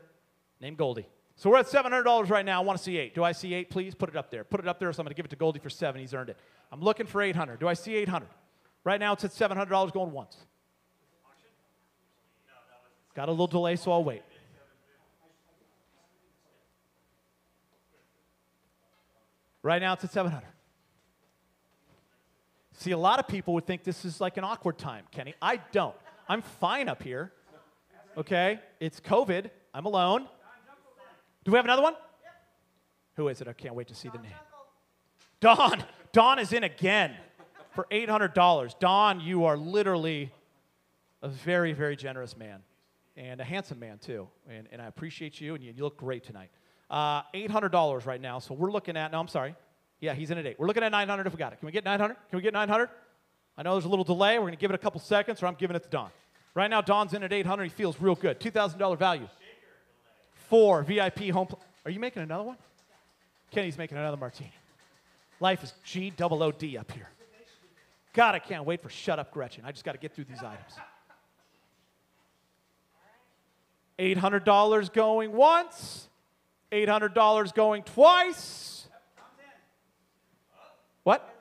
named Goldie. So we're at $700 right now. I want to see eight. Do I see eight, please? Put it up there. Put it up there, so I'm going to give it to Goldie for seven. He's earned it. I'm looking for 800. Do I see 800? Right now it's at $700 going once. Got a little delay, so I'll wait. Right now it's at 700. See, a lot of people would think this is like an awkward time, Kenny. I don't. I'm fine up here. Okay? It's COVID. I'm alone. Do we have another one? Who is it? I can't wait to see the name. Don. Don is in again for $800. Don, you are literally a very, very generous man and a handsome man, too. And, and I appreciate you, and you, you look great tonight. Uh, $800 right now. So we're looking at, no, I'm sorry. Yeah, he's in at eight. We're looking at 900 if we got it. Can we get 900? Can we get 900? I know there's a little delay. We're going to give it a couple seconds, or I'm giving it to Don. Right now, Don's in at 800. He feels real good. $2,000 value. Four VIP home. Pl- Are you making another one? Kenny's making another martini. Life is G double O D up here. God, I can't wait for Shut Up Gretchen. I just got to get through these items. $800 going once, $800 going twice. What?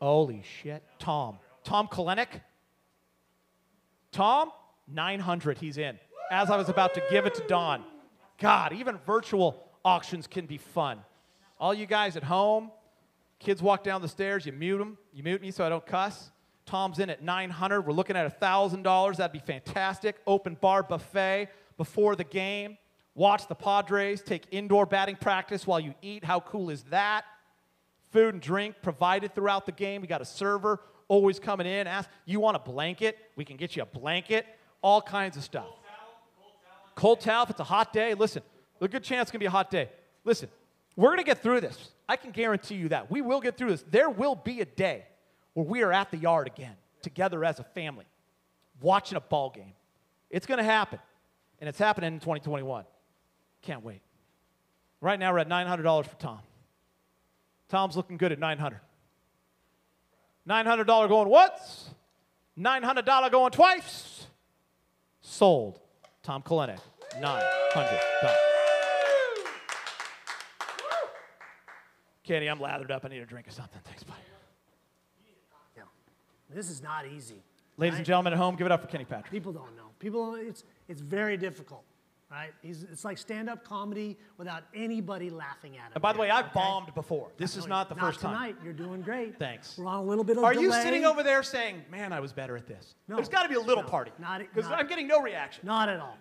Holy shit. Tom. Tom Kalenic? Tom, 900. He's in. As I was about to give it to Don. God, even virtual auctions can be fun. All you guys at home, kids walk down the stairs, you mute them. You mute me so I don't cuss. Tom's in at 900. We're looking at $1,000. That'd be fantastic. Open bar buffet before the game. Watch the Padres take indoor batting practice while you eat. How cool is that? Food and drink provided throughout the game. We got a server always coming in. Ask, you want a blanket? We can get you a blanket. All kinds of stuff. Cold towel if it's a hot day. Listen, a good chance it's to be a hot day. Listen, we're going to get through this. I can guarantee you that. We will get through this. There will be a day where we are at the yard again, together as a family, watching a ball game. It's going to happen, and it's happening in 2021. Can't wait. Right now, we're at $900 for Tom. Tom's looking good at 900. $900 going once, $900 going twice. Sold. Tom Kalenic, $900. Kenny, I'm lathered up. I need a drink or something. Thanks, buddy. Yeah. This is not easy. Ladies and gentlemen at home, give it up for Kenny Patrick. People don't know. People, it's, it's very difficult, right? He's, it's like stand-up comedy without anybody laughing at it. And by the way, I've okay? bombed before. This is not the first time. tonight. You're doing great. Thanks. We're on a little bit of Are you sitting over there saying, man, I was better at this? No. There's got to be a little No. party. Not- Because I'm getting no reaction. Not at all.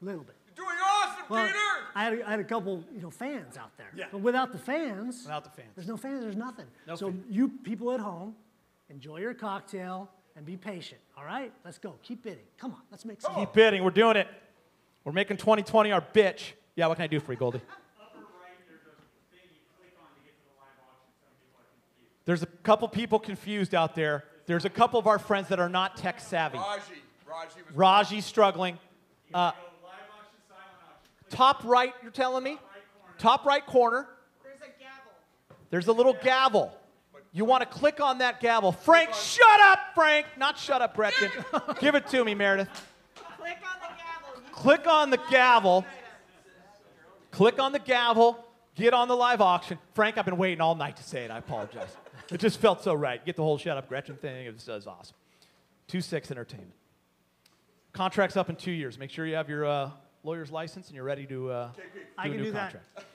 A little bit. You're doing awesome, Well, Peter! I had, a, I had a couple, you know, fans out there. Yeah. But without the fans, Without the fans. there's no fans. There's nothing. No so fans. you people at home, enjoy your cocktail and be patient. All right, let's go. Keep bidding. Come on, let's make some. Keep bidding. We're doing it. We're making 2020 our bitch. Yeah, what can I do for you, Goldie? There's a couple people confused out there. There's a couple of our friends that are not tech savvy. Raji. Raji was Raji's struggling. Uh, top right, you're telling me? Top right corner. There's a gavel. There's a little gavel. You want to click on that gavel. Frank, shut up, Frank. Not shut up, Gretchen. (laughs) Give it to me, Meredith. Click on the gavel. You Click on the gavel. Click on the gavel. Get on the live auction. Frank, I've been waiting all night to say it. I apologize. It just felt so right. Get the whole shut up, Gretchen thing. It was, it was awesome. 2 6 Entertainment. Contract's up in two years. Make sure you have your uh, lawyer's license and you're ready to uh, do I a can new do that. contract.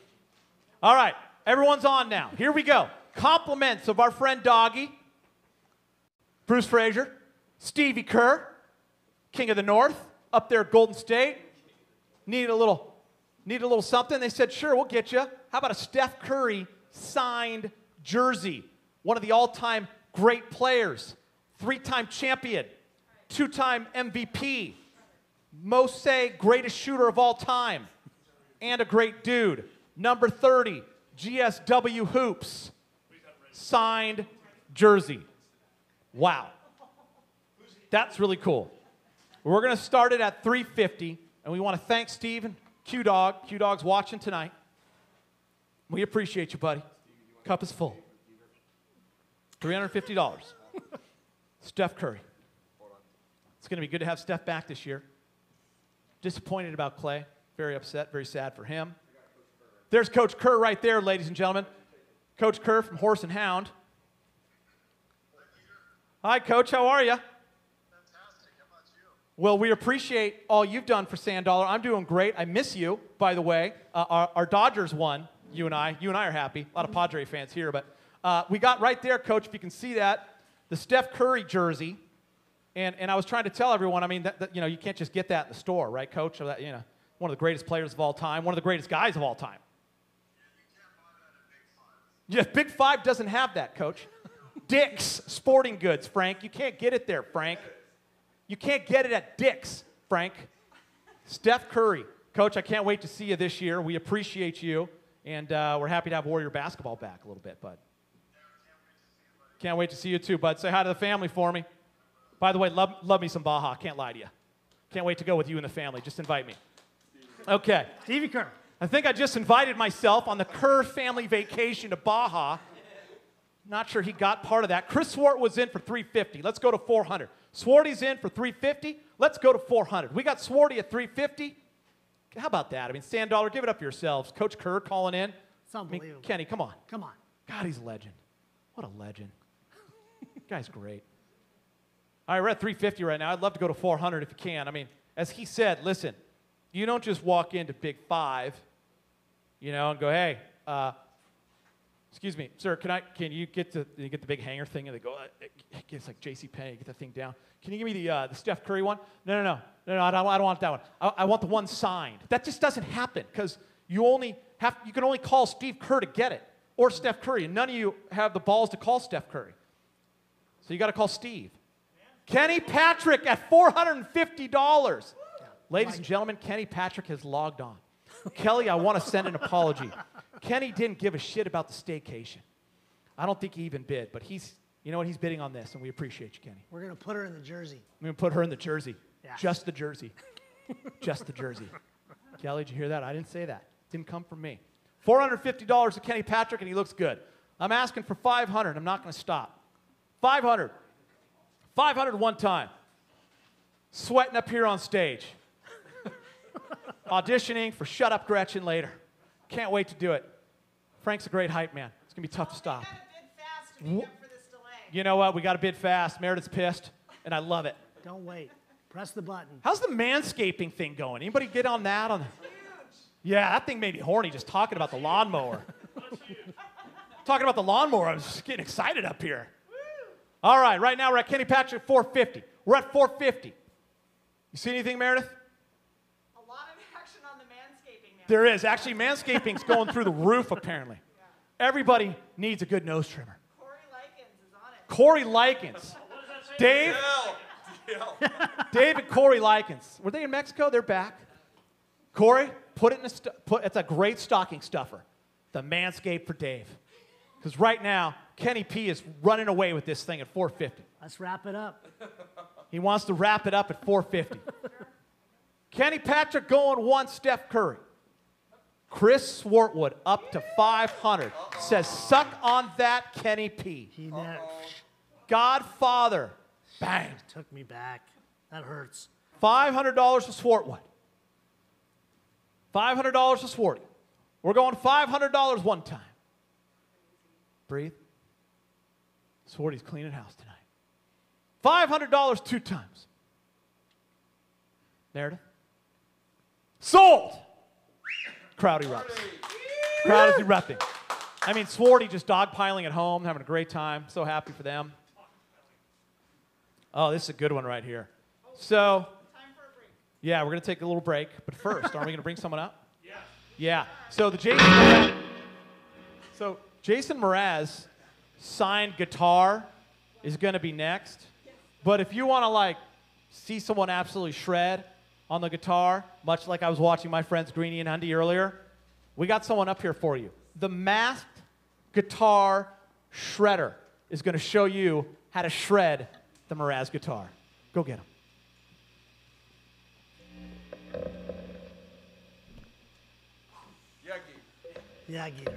All right, everyone's on now. Here we go. Compliments of our friend Doggy, Bruce Frazier, Stevie Kerr, King of the North, up there at Golden State. Need a little, need a little something. They said, sure, we'll get you. How about a Steph Curry signed jersey? One of the all-time great players, three-time champion, two-time MVP, most say greatest shooter of all time, and a great dude. Number 30, GSW Hoops, signed jersey. Wow. That's really cool. We're going to start it at 350, and we want to thank Steve and Q Dog. Q Dog's watching tonight. We appreciate you, buddy. Cup is full. $350. (laughs) Steph Curry. It's going to be good to have Steph back this year. Disappointed about Clay. Very upset, very sad for him. There's Coach Kerr right there, ladies and gentlemen. Coach Kerr from Horse and Hound. Hi, Coach. How are you? Well, we appreciate all you've done for Sand Dollar. I'm doing great. I miss you, by the way. Uh, our, our Dodgers won. You and I. You and I are happy. A lot of Padre fans here, but uh, we got right there, Coach. If you can see that, the Steph Curry jersey. And, and I was trying to tell everyone, I mean, that, that, you know, you can't just get that in the store, right, Coach? That, you know, one of the greatest players of all time, one of the greatest guys of all time. Yeah, Big Five doesn't have that, Coach. (laughs) Dick's Sporting Goods, Frank. You can't get it there, Frank. You can't get it at Dick's, Frank. Steph Curry. Coach, I can't wait to see you this year. We appreciate you, and uh, we're happy to have Warrior basketball back a little bit, bud. Can't wait to see you too, bud. Say hi to the family for me. By the way, love, love me some Baja. Can't lie to you. Can't wait to go with you and the family. Just invite me. Okay. Stevie Kerr. I think I just invited myself on the Kerr family vacation to Baja. Not sure he got part of that. Chris Swartwood's in for 350. Let's go to 400. Swarty's in for 350. Let's go to 400. We got Swarty at 350. How about that? I mean, Sand Dollar, give it up yourselves. Coach Kerr calling in. It's I mean, unbelievable. Kenny, come on. Come on. God, he's a legend. What a legend. (laughs) Guy's great. All right, we're at 350 right now. I'd love to go to 400 if you can. I mean, as he said, listen, you don't just walk into Big Five, you know, and go, hey, uh, excuse me, sir, can I? Can you get the you get the big hanger thing? And they go, uh, it's like J.C. Penney, get that thing down. Can you give me the uh, the Steph Curry one? No, no, no, no, no. I don't, I don't want that one. I, I want the one signed. That just doesn't happen because you only have you can only call Steve Kerr to get it or Steph Curry, and none of you have the balls to call Steph Curry. So you got to call Steve. Kenny Patrick at $450. Ladies and gentlemen, Kenny Patrick has logged on. Kelly, I want to send an apology. Kenny didn't give a shit about the staycation. I don't think he even bid, but he's, you know what, he's bidding on this, and we appreciate you, Kenny. We're going to put her in the jersey. I'm going to put her in the jersey. Yeah. Just the jersey. Just the jersey. Kelly, did you hear that? I didn't say that. Didn't come from me. $450 to Kenny Patrick, and he looks good. I'm asking for 500. I'm not going to stop. 500. 500 one time. Sweating up here on stage. Auditioning for Shut Up Gretchen later. Can't wait to do it. Frank's a great hype man. It's going to be tough to stop. Gotta bid fast to make up for this delay. You know what? We got to bid fast. Meredith's pissed, and I love it. Don't wait. Press the button. How's the manscaping thing going? Anybody get on that? On yeah, that thing made me horny just talking about the lawnmower. (laughs) talking about the lawnmower, I was just getting excited up here. All right, right now we're at Kenny Patrick 450. We're at 450. You see anything, Meredith? A lot of action on the manscaping now. There is. Actually, manscaping's going through the roof, apparently. Everybody needs a good nose trimmer. Corey Likens is on it. Corey Likens. Dave? Dave and Corey Likens. Were they in Mexico? They're back. Corey, put it in a stu- put it's a great stocking stuffer. The Manscaped for Dave. Because right now, Kenny P is running away with this thing at 450. Let's wrap it up. He wants to wrap it up at 450. Kenny Patrick going one, Steph Curry. Chris Swartwood up to 500. Says, suck on that, Kenny P. He Godfather. Bang. took me back. That hurts. $500 for Swartwood. $500 for Swarty. We're going $500 one time. Breathe. Swarty's cleaning house tonight. $500 two times. Meredith. Sold! Crowd erupts. Crowd is erupting. I mean, Swarty just dogpiling at home, having a great time. So happy for them. Oh, this is a good one right here. So, yeah, we're going to take a little break. But first, aren't we going to bring someone up? Yeah. Yeah. So the Jason Mraz, so Jason Mraz signed guitar is going to be next. But if you want to like see someone absolutely shred on the guitar, much like I was watching my friends Greeny and Andy earlier, we got someone up here for you. The masked guitar shredder is going to show you how to shred the Mraz guitar. Go get him. Yeah, Gator.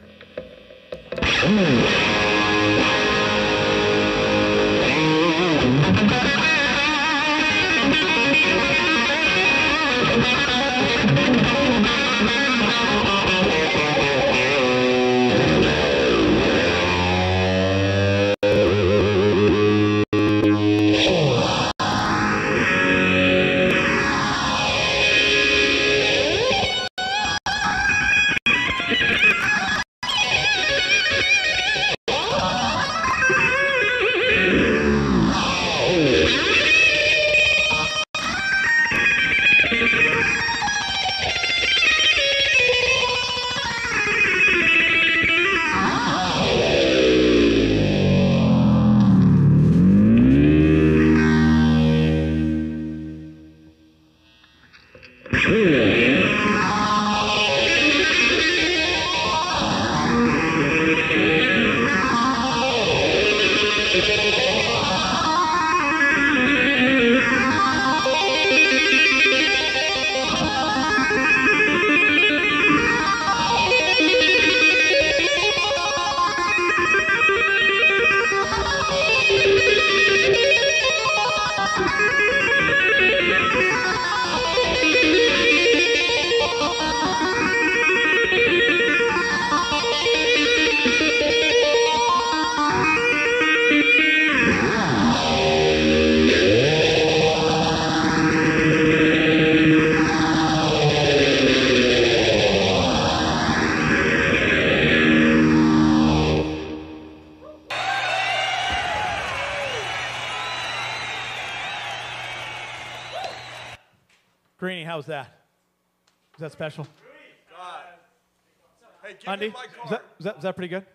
Card. that, is, that,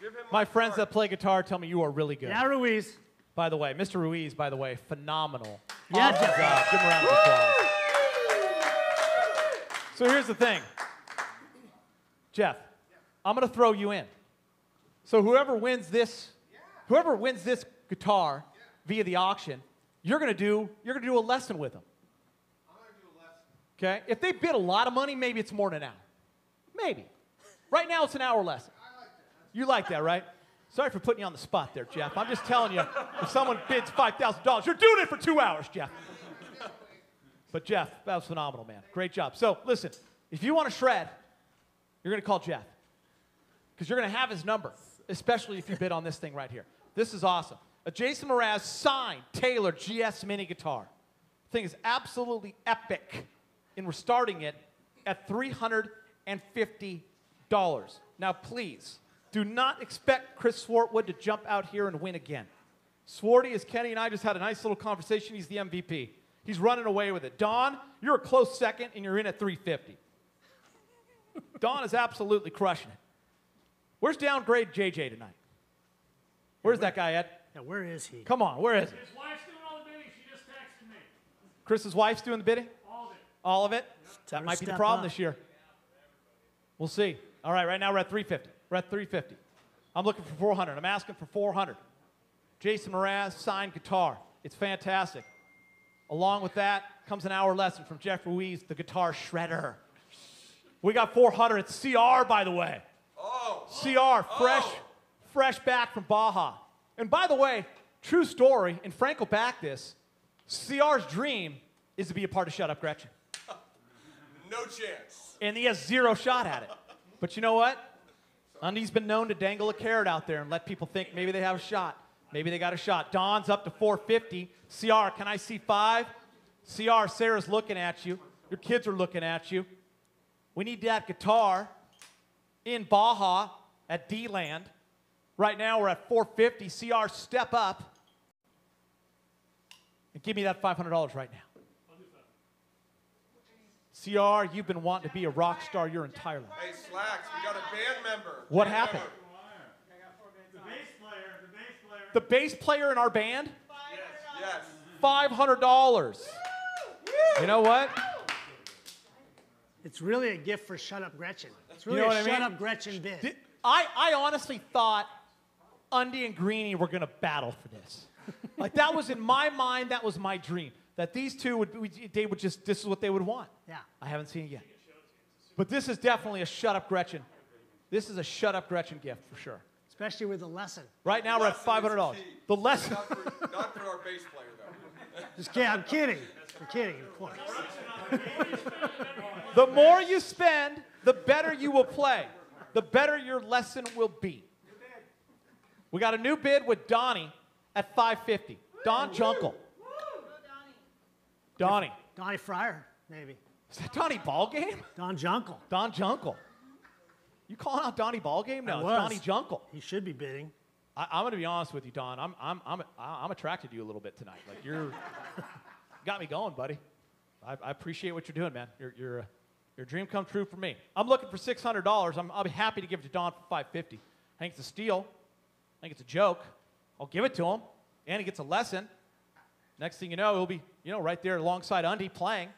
is that pretty good? My friends that play guitar tell me you are really good. Yeah, Ruiz. By the way, Mr. Ruiz, by the way, phenomenal. Yeah, Awesome job. Give him a round of applause. So here's the thing, Jeff. I'm going to throw you in. So whoever wins this, whoever wins this guitar via the auction, you're going to do you're going to do a lesson with them. Okay? If they bid a lot of money, maybe it's more than an hour. Maybe. Right now, it's an hour lesson. You like that, right? Sorry for putting you on the spot there, Jeff. I'm just telling you, if someone bids $5,000, you're doing it for two hours, Jeff. But Jeff, that was phenomenal, man. Great job. So listen, if you want to shred, you're going to call Jeff because you're going to have his number, especially if you bid on this thing right here. This is awesome. A Jason Mraz signed Taylor GS mini guitar. Thing is absolutely epic, and we're starting it at $350. Now, please do not expect Chris Swartwood to jump out here and win again. Swarty, as Kenny and I just had a nice little conversation, he's the MVP. He's running away with it. Don, you're a close second, and you're in at 350. Don is absolutely crushing it. Where's downgrade JJ tonight? Where's that guy at? Yeah, where is he? Come on, where is he? His wife's doing all the bidding. She just texted me. Chris's wife's doing the bidding? All of it. All of it? That might be the problem up. this year. We'll see. All right, right now we're at 350. We're at 350. I'm looking for 400. I'm asking for 400. Jason Mraz signed guitar. It's fantastic. Along with that comes an hour lesson from Jeff Ruiz, the guitar shredder. We got 400. It's CR, by the way. Oh. CR, oh. fresh, fresh back from Baja. And by the way, true story, and Frank will back this. CR's dream is to be a part of Shut Up Gretchen. (laughs) No chance. And he has zero shot at it. But you know what? Undy's been known to dangle a carrot out there and let people think maybe they have a shot. Maybe they got a shot. Don's up to 450. CR, can I see five? CR, Sarah's looking at you. Your kids are looking at you. We need that guitar in Baja at D-Land. Right now we're at 450. CR, step up and give me that $500 right now. CR, you've been wanting to be a rock star your entire life. Hey, Slacks, we got a band member. What Band happened? member. The bass player, the bass player. The bass player in our band, Yes. $500. You know what? It's really a gift for Shut Up Gretchen. It's You really know a what I mean? Shut Up Gretchen bid. Did- I, I honestly thought Undy and Greeny were going to battle for this. (laughs) like, that was in my mind, that was my dream. That these two would, be- they would just, this is what they would want. Yeah. I haven't seen it yet. But this is definitely a shut up Gretchen. This is a shut up Gretchen gift for sure. Especially with the lesson. Right now we're at $500. The lesson. Not for, not for our bass player, though. Just kidding. I'm kidding. I'm kidding, of course. The more you spend, the better you will play. The better your lesson will be. We got a new bid with Donnie at 550. Don Jungle. Donnie. Donnie Fryer, maybe. Is that Donnie Ballgame? Don Junkle. Don Junkle. You calling out Donnie Ballgame? No, it's. Donnie Junkle. He should be bidding. I, I'm going to be honest with you, Don. I'm, I'm, I'm, I'm attracted to you a little bit tonight. Like, you're (laughs) got me going, buddy. I, I appreciate what you're doing, man. You're, you're, uh, your dream come true for me. I'm looking for $600. I'm, I'll be happy to give it to Don for 550 I think it's a steal. I think it's a joke. I'll give it to him, and he gets a lesson. Next thing you know, he'll be, you know, right there alongside Undy playing.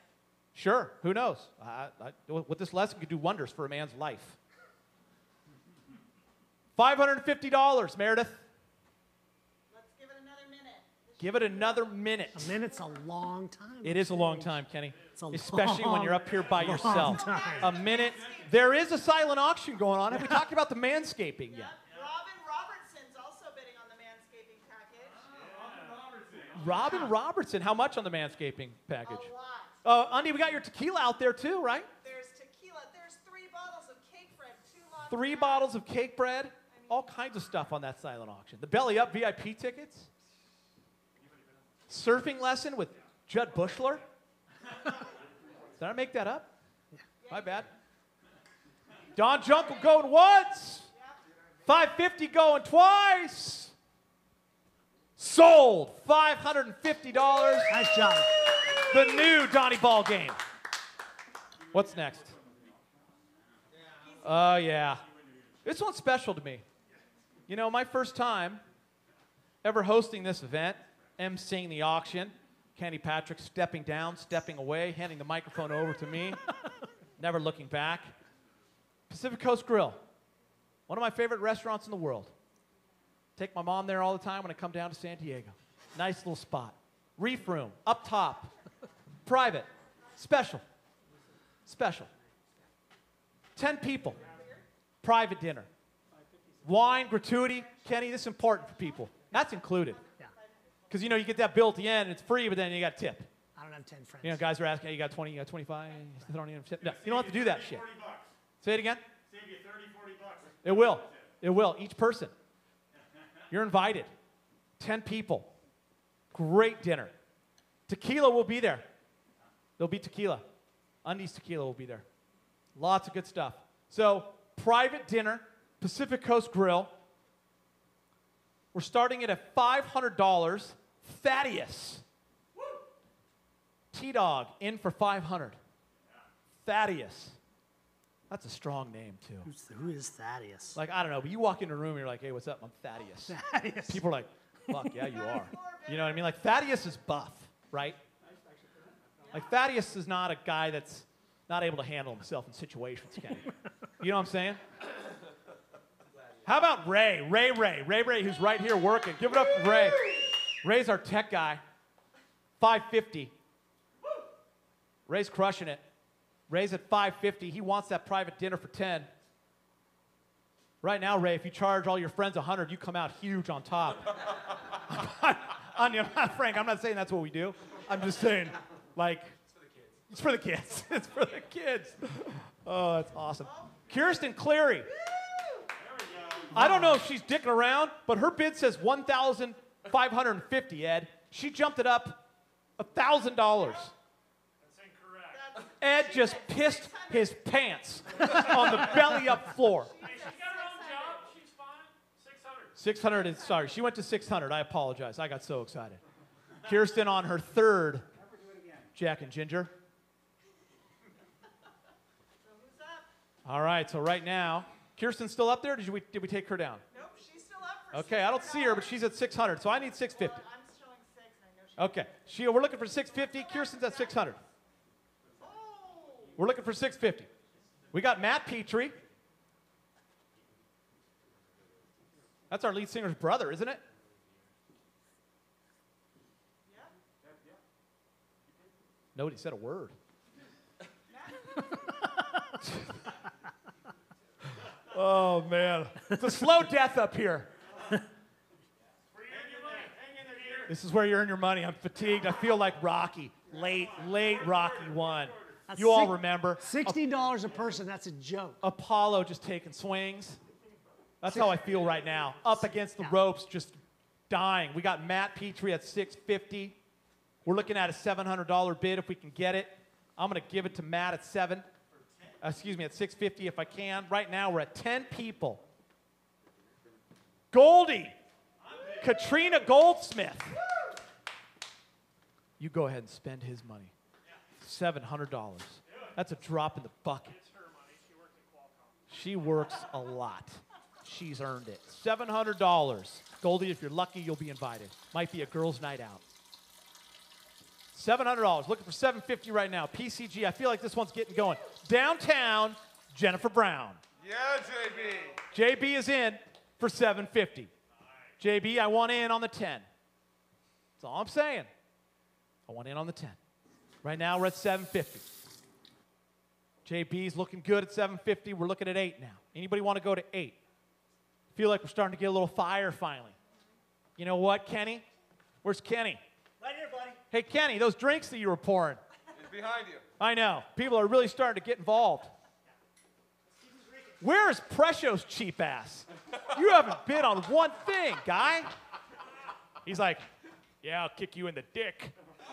Sure, who knows? I, I, with this lesson could do wonders for a man's life. $550, Meredith. Let's give it another minute. Give it another minute. A minute's a long time. It is a long time, Kenny. It's a Especially when you're up here by (laughs) long yourself. time. A minute. There is a silent auction going on. Have we talked about the manscaping yet? Robin Robertson's also bidding on the manscaping package. Robin Robertson, how much on the manscaping package? A lot. Uh, Undy, we got your tequila out there too, right? There's tequila. There's three bottles of Cakebread. Two. Three bottles of Cakebread, all kinds of stuff on that silent auction. The Belly Up VIP tickets, surfing lesson with Judd Bushler. (laughs) Did I make that up? My bad. Don Jungle going once, 550 going twice. Sold $550. Nice job. the new Donnie Ball game. What's next? Oh, yeah. This one's special to me. You know, my first time ever hosting this event, emceeing the auction, Kenny Patrick stepping down, stepping away, handing the microphone over to me, (laughs) never looking back. Pacific Coast Grill, one of my favorite restaurants in the world. Take my mom there all the time when I come down to San Diego. Nice little spot. Reef room, up top, private, special, special. 10 people, private dinner. Wine, gratuity. Kenny, this is important for people. That's included. Yeah. Because, you know, you get that bill at the end and it's free, but then you got tip. I don't have 10 friends. You know, guys are asking, hey, you got 20, you got 25, you don't even tip. No, you don't have to do that shit. Say it again. Save you 30, 40 bucks. It will. It will. Each person. You're invited. 10 people. Great dinner. Tequila will be there. There'll be tequila. Undies tequila will be there. Lots of good stuff. So, private dinner, Pacific Coast Grill. We're starting it at $500. Thaddeus. T Dog in for 500. Thaddeus. That's a strong name, too. Who's, who is Thaddeus? Like, I don't know, but you walk in a room, and you're like, hey, what's up? I'm Thaddeus. Thaddeus. People are like, fuck, yeah, you are. You know what I mean? Like, Thaddeus is buff, right? Like, Thaddeus is not a guy that's not able to handle himself in situations, Kenny. You know what I'm saying? How about Ray? Ray Ray. Ray Ray, who's right here working. Give it up for Ray. Ray's our tech guy. 550. Ray's crushing it. Ray's at 550. He wants that private dinner for 10. Right now, Ray, if you charge all your friends 100, you come out huge on top. (laughs) I'm not, Frank, I'm not saying that's what we do. I'm just saying, like, it's for the kids. (laughs) It's for the kids. It's for the kids. Oh, that's awesome. Kirsten Cleary. I don't know if she's dicking around, but her bid says 1,550, Ed. She jumped it up $1,000. Ed just pissed his pants on the belly up floor. Hey, she's got her own job. She's fine. 600. 600 is sorry. She went to 600. I apologize. I got so excited. Kirsten on her third Jack and Ginger. All right. So right now, Kirsten's still up there. Did we did we take her down? Nope, she's still up for Okay. I don't see her, but she's at 600. So I need 650. Well, I'm showing six, and I know she. Okay. She, we're looking for 650. Kirsten's at 600. We're looking for 650. We got Matt Petrie. That's our lead singer's brother, isn't it? Nobody said a word. (laughs) oh man, it's a slow death up here. This is where you earn your money. I'm fatigued. I feel like Rocky. Late, late Rocky one. That's You all remember $60 a person, that's a joke. Apollo just taking swings. That's how I feel right now. Up against the ropes, just dying. We got Matt Petrie at 650. We're looking at a $700 bid if we can get it. I'm going to give it to Matt at 7. Uh, excuse me, at 650 if I can. Right now we're at 10 people. Goldie. Katrina Goldsmith. You go ahead and spend his money. $700. That's a drop in the bucket. She works a lot. She's earned it. $700. Goldie, if you're lucky, you'll be invited. Might be a girls' night out. $700. Looking for 750 right now. PCG, I feel like this one's getting going. Downtown, Jennifer Brown. Yeah, JB. JB is in for 750. JB, I want in on the 10. That's all I'm saying. I want in on the 10. Right now we're at 750. JB's looking good at 750. We're looking at 8 now. Anybody want to go to 8? Feel like we're starting to get a little fire finally. You know what, Kenny? Where's Kenny? Right here, buddy. Hey, Kenny, those drinks that you were pouring. He's behind you. I know. People are really starting to get involved. Where is Precio's cheap ass? You haven't bid on one thing, guy. He's like, yeah, I'll kick you in the dick.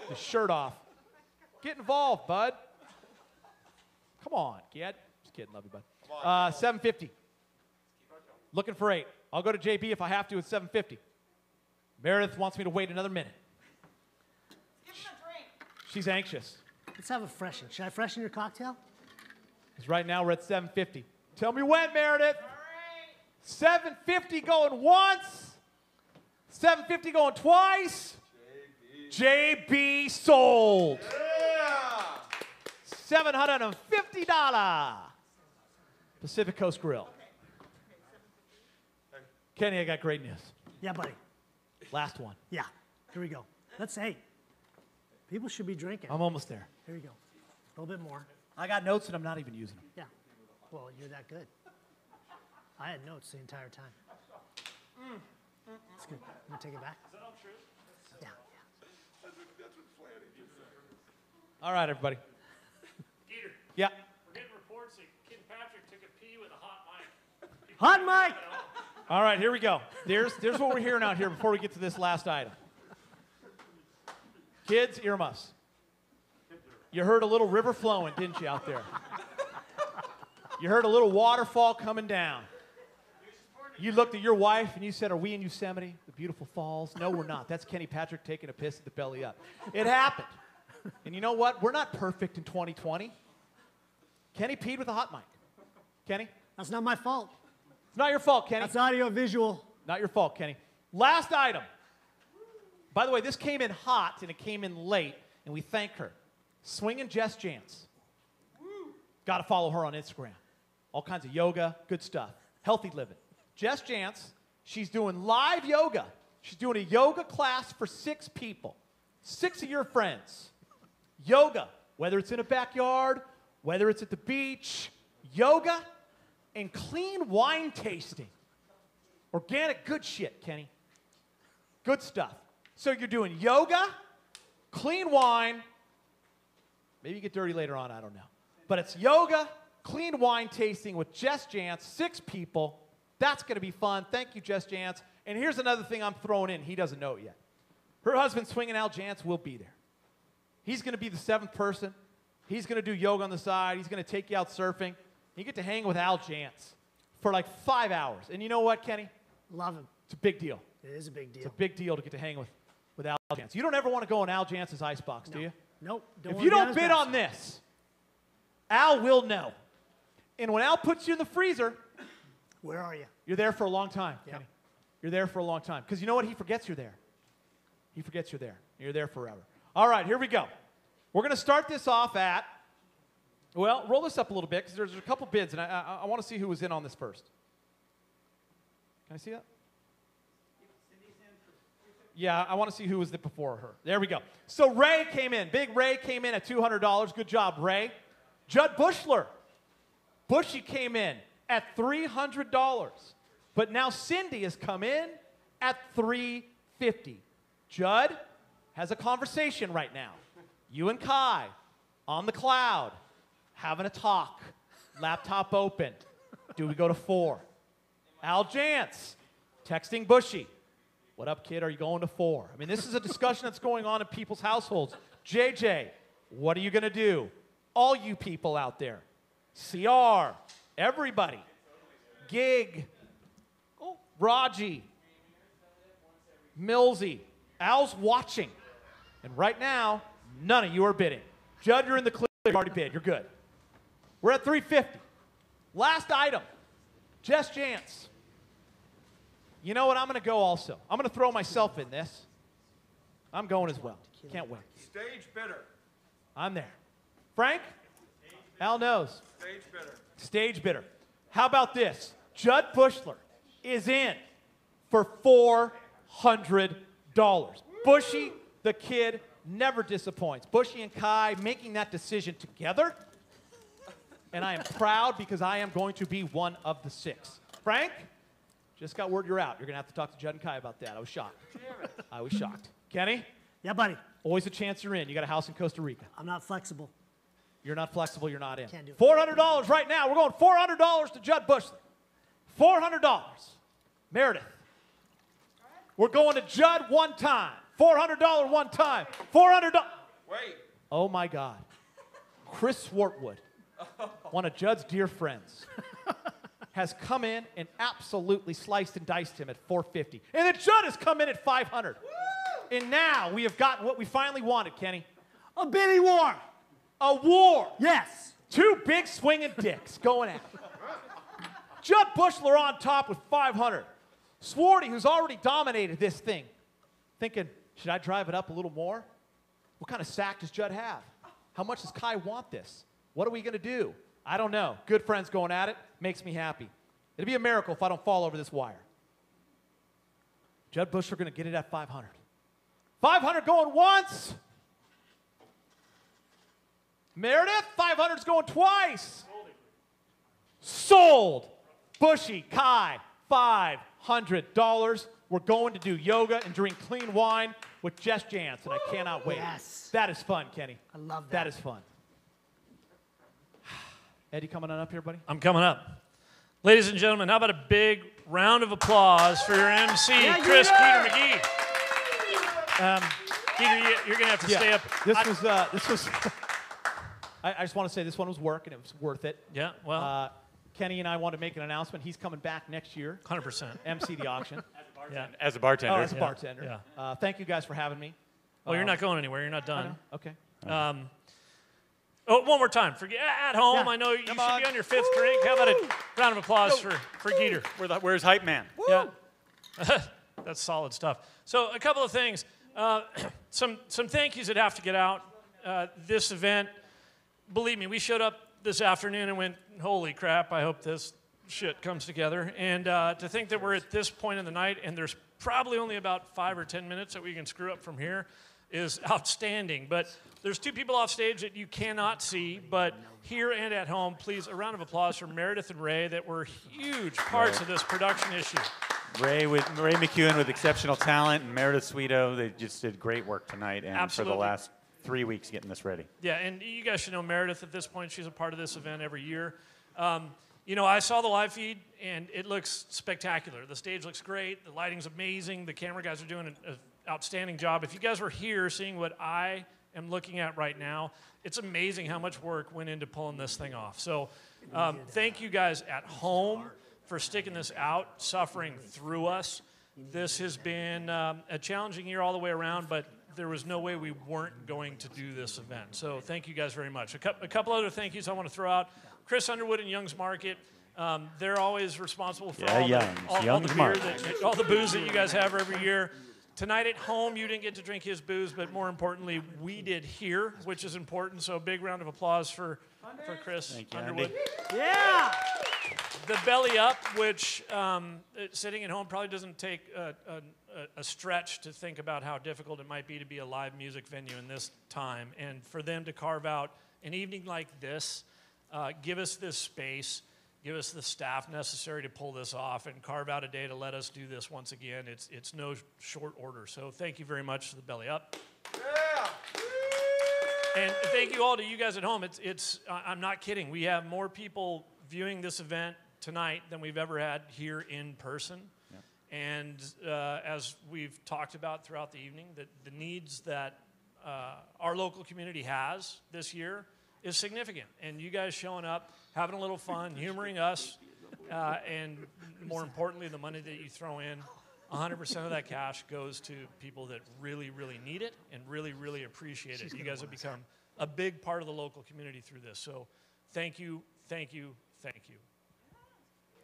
His shirt off. Get involved, bud. Come on, kid. Just kidding, love you, bud. Uh, 750. Looking for eight. I'll go to JB if I have to at 750. Meredith wants me to wait another minute. give him a drink. She's anxious. Let's have a freshen. Should I freshen your cocktail? Because right now we're at 750. Tell me when, Meredith. 750 going once. 750 going twice. JB sold. $750. Pacific Coast Grill. Kenny, I got great news. Yeah, buddy. Last one. Yeah. Here we go. Let's hey. People should be drinking. I'm almost there. Here we go. A little bit more. I got notes and I'm not even using them. Yeah. Well, you're that good. I had notes the entire time. It's good. I'm gonna take it back. Is that all true? Yeah. All right, everybody. Yeah. we're getting reports that Kid Patrick took a pee with a hot mic. (laughs) Hot mic. All right, here we go. There's, there's what we're hearing out here before we get to this last item. Kids, earmuffs. You heard a little river flowing, didn't you, out there? You heard a little waterfall coming down. You looked at your wife and you said, Are we in Yosemite, the beautiful falls? No, we're not. That's Kenny Patrick taking a piss at the belly up. It happened. And you know what? We're not perfect in 2020. Kenny peed with a hot mic. Kenny? That's not my fault. It's not your fault, Kenny. That's audio visual. Not your fault, Kenny. Last item. By the way, this came in hot and it came in late, and we thank her. Swinging Jess Jance. Got to follow her on Instagram. All kinds of yoga, good stuff. Healthy living. Jess Jance, she's doing live yoga. She's doing a yoga class for six people, six of your friends. Yoga, whether it's in a backyard, whether it's at the beach, yoga and clean wine tasting. Organic good shit, Kenny. Good stuff. So you're doing yoga, clean wine. Maybe you get dirty later on, I don't know. But it's yoga, clean wine tasting with Jess Jance, six people. That's going to be fun. Thank you, Jess Jance. And here's another thing I'm throwing in. He doesn't know it yet. Her husband, Swinging Al Jance, will be there. He's going to be the seventh person. He's going to do yoga on the side. He's going to take you out surfing. You get to hang with Al Jance for like five hours. And you know what, Kenny? Love him. It's a big deal. It is a big deal. It's a big deal to get to hang with, with Al Jance. You don't ever want to go in Al Jance's icebox, do you? Nope. if wanna you don't bid back. on this, Al will know. And when Al puts you in the freezer, Where are you? you're there for a long time, Yep. Kenny. You're there for a long time. Because you know what? He forgets you're there. He forgets you're there. You're there forever. All right, here we go. We're going to start this off at, well, roll this up a little bit because there's a couple bids, and I, I, I want to see who was in on this first. Can I see that? Yeah, I want to see who was the before her. There we go. So Ray came in. Big Ray came in at $200. Good job, Ray. Judd Bushler. Bushy came in at $300. But now Cindy has come in at 350. Judd has a conversation right now. You and Kai on the cloud having a talk. Laptop open. Do we go to four? Al Jance texting Bushy. What up, kid? Are you going to four? I mean, this is a discussion that's going on in people's households. JJ, what are you going to do? All you people out there. CR, everybody. Gig, oh, Raji, Millsy. Al's watching. And right now, none of you are bidding. Judd, you're in the clear. You've already bid. You're good. We're at 350. Last item. Jess Jance. You know what? I'm going to go also. I'm going to throw myself in this. I'm going as well. Can't wait. Stage bitter. I'm there. Frank? Al knows. Stage bitter. Stage bidder. How about this? Judd Bushler is in for $400. Bushy, the kid, never disappoints. Bushy and Kai making that decision together. And I am proud because I am going to be one of the six. Frank, just got word you're out. You're going to have to talk to Judd and Kai about that. I was shocked. I was shocked. Kenny, Yeah, buddy. always a chance you're in. You got a house in Costa Rica. I'm not flexible. You're not flexible, you're not in. Can't do it. $400 right now. We're going $400 to Judd Bushler. $400. Meredith. We're going to Judd one time. $400 one time. $400. Wait. Oh my God. Chris Swartwood, one of Judd's dear friends, has come in and absolutely sliced and diced him at 450. And then Judd has come in at 500. And now we have gotten what we finally wanted, Kenny. A bidding war. A war. Yes. Two big swinging dicks going at it. Judd Bushler on top with 500. Swarty, who's already dominated this thing, thinking, should I drive it up a little more? What kind of sack does Judd have? How much does Kai want this? What are we going to do? I don't know. Good friends going at it makes me happy. It'd be a miracle if I don't fall over this wire. Judd Bushler going to get it at 500. 500 going once. Meredith, 500's going twice. Sold. Bushy, Kai, $500. We're going to do yoga and drink clean wine with Jess and I cannot wait. Yes. That is fun, Kenny. I love that. That is fun. (sighs) Eddie coming on up here, buddy? I'm coming up. Ladies and gentlemen, how about a big round of applause for your MC, Yeah, Chris Geeter! Peter McGee? Um, Peter, you- you're going to have to stay up. This I- was, uh, this was, (laughs) I, I just want to say this one was work and it was worth it. Yeah, well, Uh, Kenny and I want to make an announcement. He's coming back next year, 100%. MC the auction. (laughs) Yeah. As a bartender. Oh, as a Yeah, bartender. yeah. Uh, thank you guys for having me. Well, you're Um, not going anywhere. You're not done. Okay. Um, oh, one more time. For, at home, Yeah. I know you should on. be on your fifth drink. How about a round of applause for, for Geeter? Where the, where's Hype Man? Yeah. (laughs) That's solid stuff. So, a couple of things. Uh, (clears throat) some, some thank yous that have to get out. Uh, this event, believe me, we showed up this afternoon and went, holy crap, I hope this shit comes together. And uh, to think that we're at this point in the night and there's probably only about five or 10 minutes that we can screw up from here is (laughs) outstanding. But there's two people off stage that you cannot see, but here and at home, please, a round of applause for Meredith and Ray that were huge parts of this production issue. Ray with Ray McEwen with exceptional talent and Meredith Sweeto. They just did great work tonight and Absolutely. for the last three weeks getting this ready. Yeah, and you guys should know Meredith at this point. She's a part of this event every year. Um, you know, I saw the live feed, and it looks spectacular. The stage looks great. The lighting's amazing. The camera guys are doing an outstanding job. If you guys were here seeing what I am looking at right now, it's amazing how much work went into pulling this thing off. So, um, thank you guys at home for sticking this out, suffering through us. This has been um, a challenging year all the way around, but there was no way we weren't going to do this event. So thank you guys very much. A, cou- a couple other thank yous I want to throw out. Chris Underwood and Young's Market. Um, they're always responsible for Yeah, all, Young's, the, all, all the beer that, all the booze that you guys have every year. Tonight at home, you didn't get to drink his booze, but more importantly, we did here, which is important. So a big round of applause for, for Chris Thank you, Underwood. Andy. Yeah. The belly up, which um, sitting at home probably doesn't take a, a, a- a stretch to think about how difficult it might be to be a live music venue in this time. And for them to carve out an evening like this, uh, give us this space, give us the staff necessary to pull this off, and carve out a day to let us do this once again. It's, it's no short order. So thank you very much to the belly up. Yeah. And thank you all to you guys at home. It's, it's, I'm not kidding. We have more people viewing this event tonight than we've ever had here in person. And uh, as we've talked about throughout the evening, that the needs that uh, our local community has this year is significant. And you guys showing up, having a little fun, humoring us, uh, and more importantly, the money that you throw in, 100% of that cash goes to people that really, really need it and really, really appreciate it. You guys have become a big part of the local community through this. So thank you, thank you, thank you.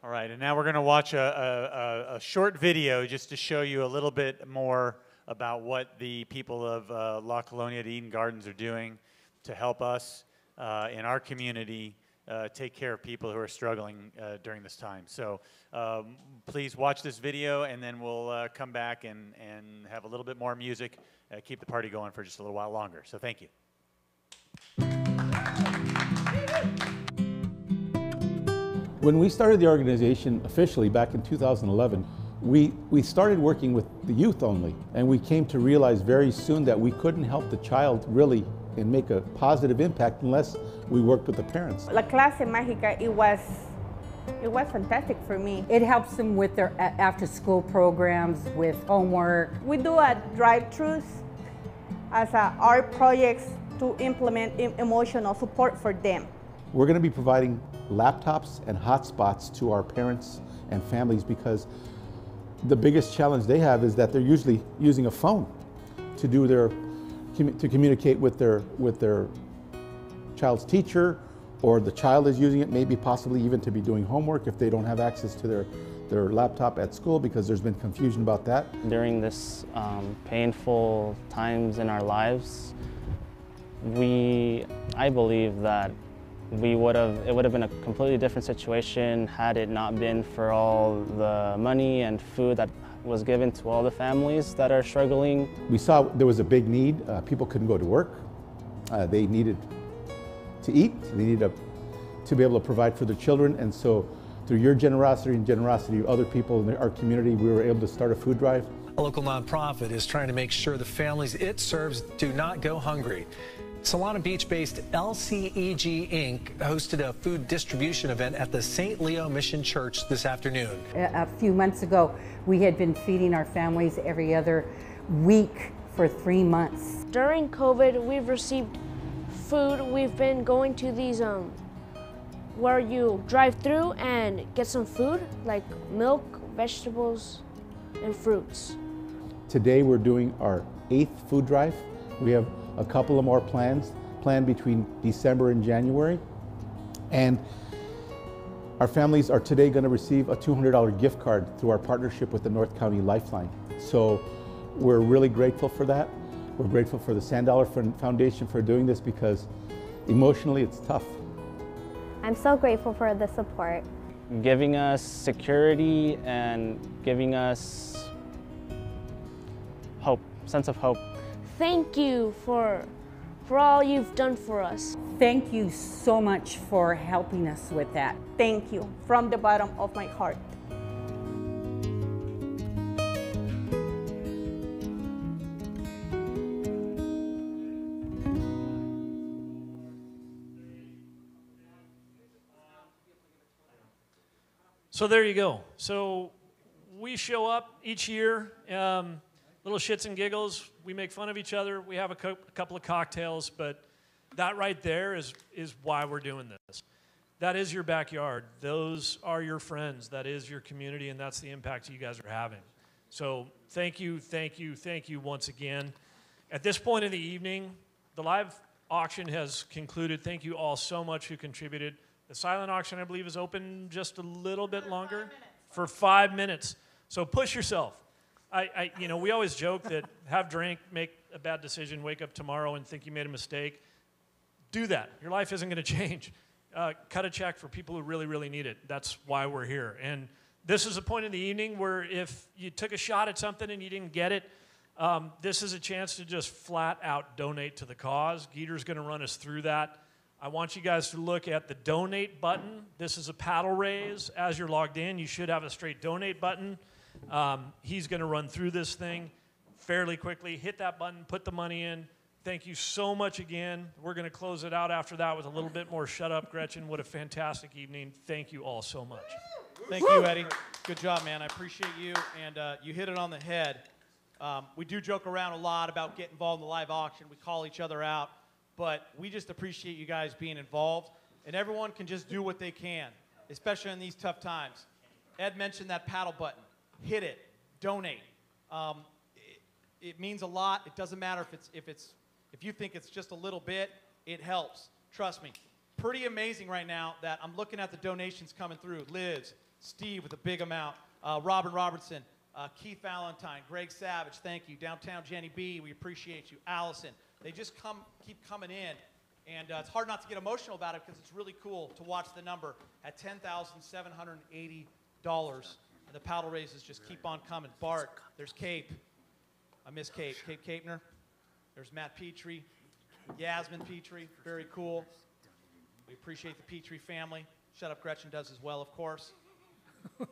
All right, and now we're going to watch a, a, a, a short video just to show you a little bit more about what the people of uh, La Colonia at Eden Gardens are doing to help us uh, in our community uh, take care of people who are struggling uh, during this time. So um, please watch this video, and then we'll uh, come back and, and have a little bit more music, uh, keep the party going for just a little while longer. So thank you. When we started the organization officially back in 2011, we, we started working with the youth only, and we came to realize very soon that we couldn't help the child really and make a positive impact unless we worked with the parents. La clase mágica, it was, it was fantastic for me. It helps them with their after-school programs, with homework. We do a drive-throughs as a art projects to implement emotional support for them. We're going to be providing laptops and hotspots to our parents and families because the biggest challenge they have is that they're usually using a phone to do their commu- to communicate with their, with their child's teacher, or the child is using it, maybe possibly even to be doing homework if they don't have access to their, their laptop at school because there's been confusion about that. During this um, painful times in our lives, we, I believe that we would have, it would have been a completely different situation had it not been for all the money and food that was given to all the families that are struggling. We saw there was a big need. Uh, people couldn't go to work. Uh, they needed to eat. They needed a, to be able to provide for their children. And so, through your generosity and generosity of other people in our community, we were able to start a food drive. A local nonprofit is trying to make sure the families it serves do not go hungry. Solana Beach based LCEG Inc. hosted a food distribution event at the St. Leo Mission Church this afternoon. A a few months ago, we had been feeding our families every other week for three months. During COVID, we've received food. We've been going to these um where you drive through and get some food like milk, vegetables, and fruits. Today, we're doing our eighth food drive. We have a couple of more plans planned between December and January. And our families are today going to receive a $200 gift card through our partnership with the North County Lifeline. So we're really grateful for that. We're grateful for the Sand Dollar Foundation for doing this because emotionally it's tough. I'm so grateful for the support. giving us security and giving us hope, sense of hope. Thank you for for all you've done for us. Thank you so much for helping us with that. Thank you from the bottom of my heart. So there you go. So we show up each year, um, little shits and giggles. We make fun of each other. We have a, co- a couple of cocktails, but that right there is is why we're doing this. That is your backyard. Those are your friends. That is your community, and that's the impact you guys are having. So thank you, thank you, thank you once again. At this point in the evening, the live auction has concluded. Thank you all so much who contributed. The silent auction, I believe, is open just a little bit longer for five minutes. So push yourself. I, I, you know, we always joke that have drink, make a bad decision, wake up tomorrow and think you made a mistake. Do that. Your life isn't going (laughs) to change. Uh, cut a check for people who really, really need it. That's why we're here. And this is a point in the evening where if you took a shot at something and you didn't get it, um, this is a chance to just flat out donate to the cause. Geeter's going to run us through that. I want you guys to look at the donate button. This is a paddle raise. As you're logged in, you should have a straight donate button. Um, he's going to run through this thing fairly quickly. Hit that button, put the money in. Thank you so much again. We're going to close it out after that with a little bit more shut up, Gretchen. What a fantastic evening. Thank you all so much. Thank you, Eddie. Good job, man. I appreciate you, and uh, you hit it on the head. Um, we do joke around a lot about getting involved in the live auction. We call each other out, but we just appreciate you guys being involved, and everyone can just do what they can, especially in these tough times. Ed mentioned that paddle button. Hit it. Donate. Um, it, it means a lot. It doesn't matter if it's if it's if you think it's just a little bit. It helps. Trust me. Pretty amazing right now that I'm looking at the donations coming through. Liz, Steve with a big amount, uh, Robin Robertson, uh, Keith Valentine, Greg Savage, thank you. Downtown Jenny B, we appreciate you. Allison, they just come keep coming in. And uh, it's hard not to get emotional about it because it's really cool to watch the number at $10,780. And the paddle raises just keep on coming. Bart, there's Cape. I miss Cape. Cape Capener. There's Matt Petrie. Yasmin Petrie, very cool. We appreciate the Petrie family. Shut Up Gretchen does as well, of course. (laughs)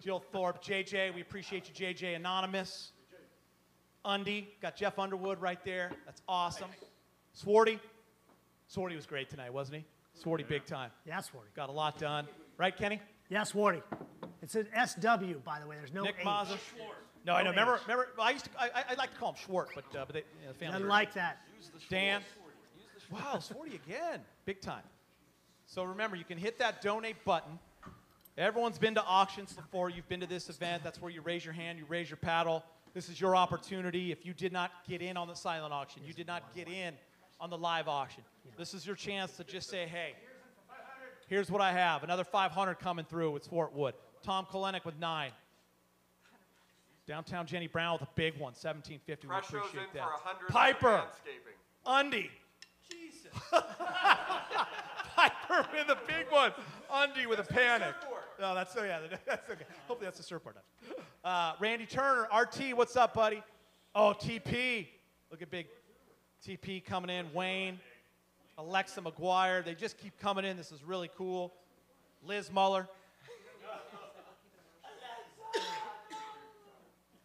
Jill Thorpe, JJ, we appreciate you, JJ Anonymous. Undy, got Jeff Underwood right there. That's awesome. Swarty. Swarty was great tonight, wasn't he? Swarty big time. Yeah, Swarty. Got a lot done. Right, Kenny? Yeah, Swarty. It's an SW, by the way. There's no Nick H. Mazza. No, I know. No Remember, H. remember. I used to. I, I- I like to call him Schwart, but uh, but they, you know, the family. Doesn't like that. Dan. Wow, Swarty again, big time. So remember, you can hit that donate button. Everyone's been to auctions before. You've been to this event. That's where you raise your hand, you raise your paddle. This is your opportunity. If you did not get in on the silent auction, you did not get in on the live auction. This is your chance to just say, hey, here's what I have. Another 500 coming through with Fort Wood. Tom Kolenik with nine. Downtown Jenny Brown with a big one, 1750. We appreciate that. Piper. Undy. Jesus. (laughs) Piper with a big one. Undy with a panic. No, that's oh yeah, (laughs) that's okay. Hopefully that's the surfboard. Uh, Randy Turner, RT, what's up, buddy? Oh, TP. Look at big TP coming in. Wayne, Alexa McGuire. They just keep coming in. This is really cool. Liz Muller.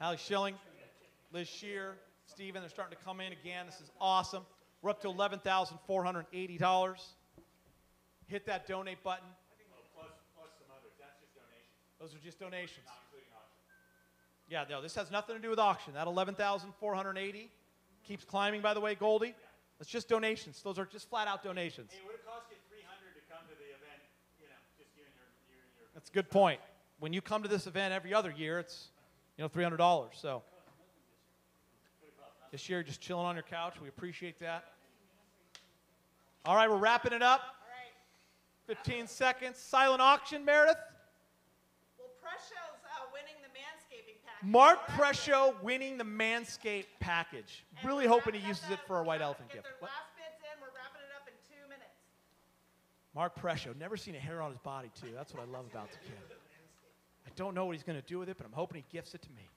Allie Schilling, Liz Shear, Steven, they're starting to come in again. This is awesome. We're up to $11,480. Hit that donate button. I think we'll plus, some others. That's just donations. Those are just donations. Yeah, no, this has nothing to do with auction. That 11,480 keeps climbing, by the way, Goldie. That's just donations. Those are just flat out donations. Hey, would it cost you 300 to come to the event? You know, just you and your, you and your. That's a good point. When you come to this event every other year, it's you know $300. So this year, just chilling on your couch. We appreciate that. All right, we're wrapping it up. 15 seconds. Silent auction, Meredith. Well, Presho's uh, winning the manscaping package. Mark Presho winning the Manscaped package. Really hoping he uses it for a white elephant gift. What? Last bid's in. We're wrapping it up in two minutes. Mark Presho, never seen a hair on his body, too. That's what I love about the kid. I don't know what he's going to do with it, but I'm hoping he gifts it to me.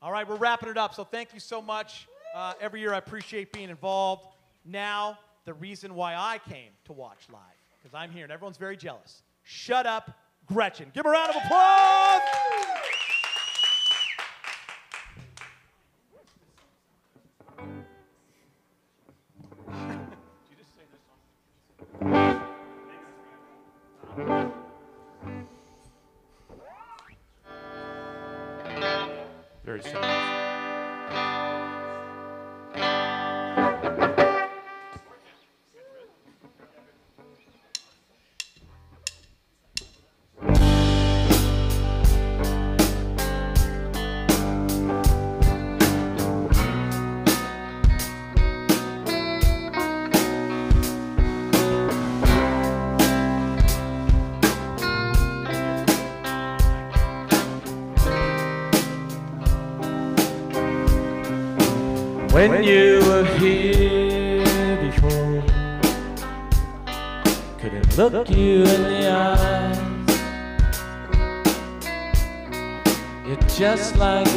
All right, we're wrapping it up. So thank you so much. Uh, every year I appreciate being involved. Now, the reason why I came to watch live, because I'm here and everyone's very jealous. Shut up, Gretchen. Give her a round of applause. Look you in the eyes. You're just like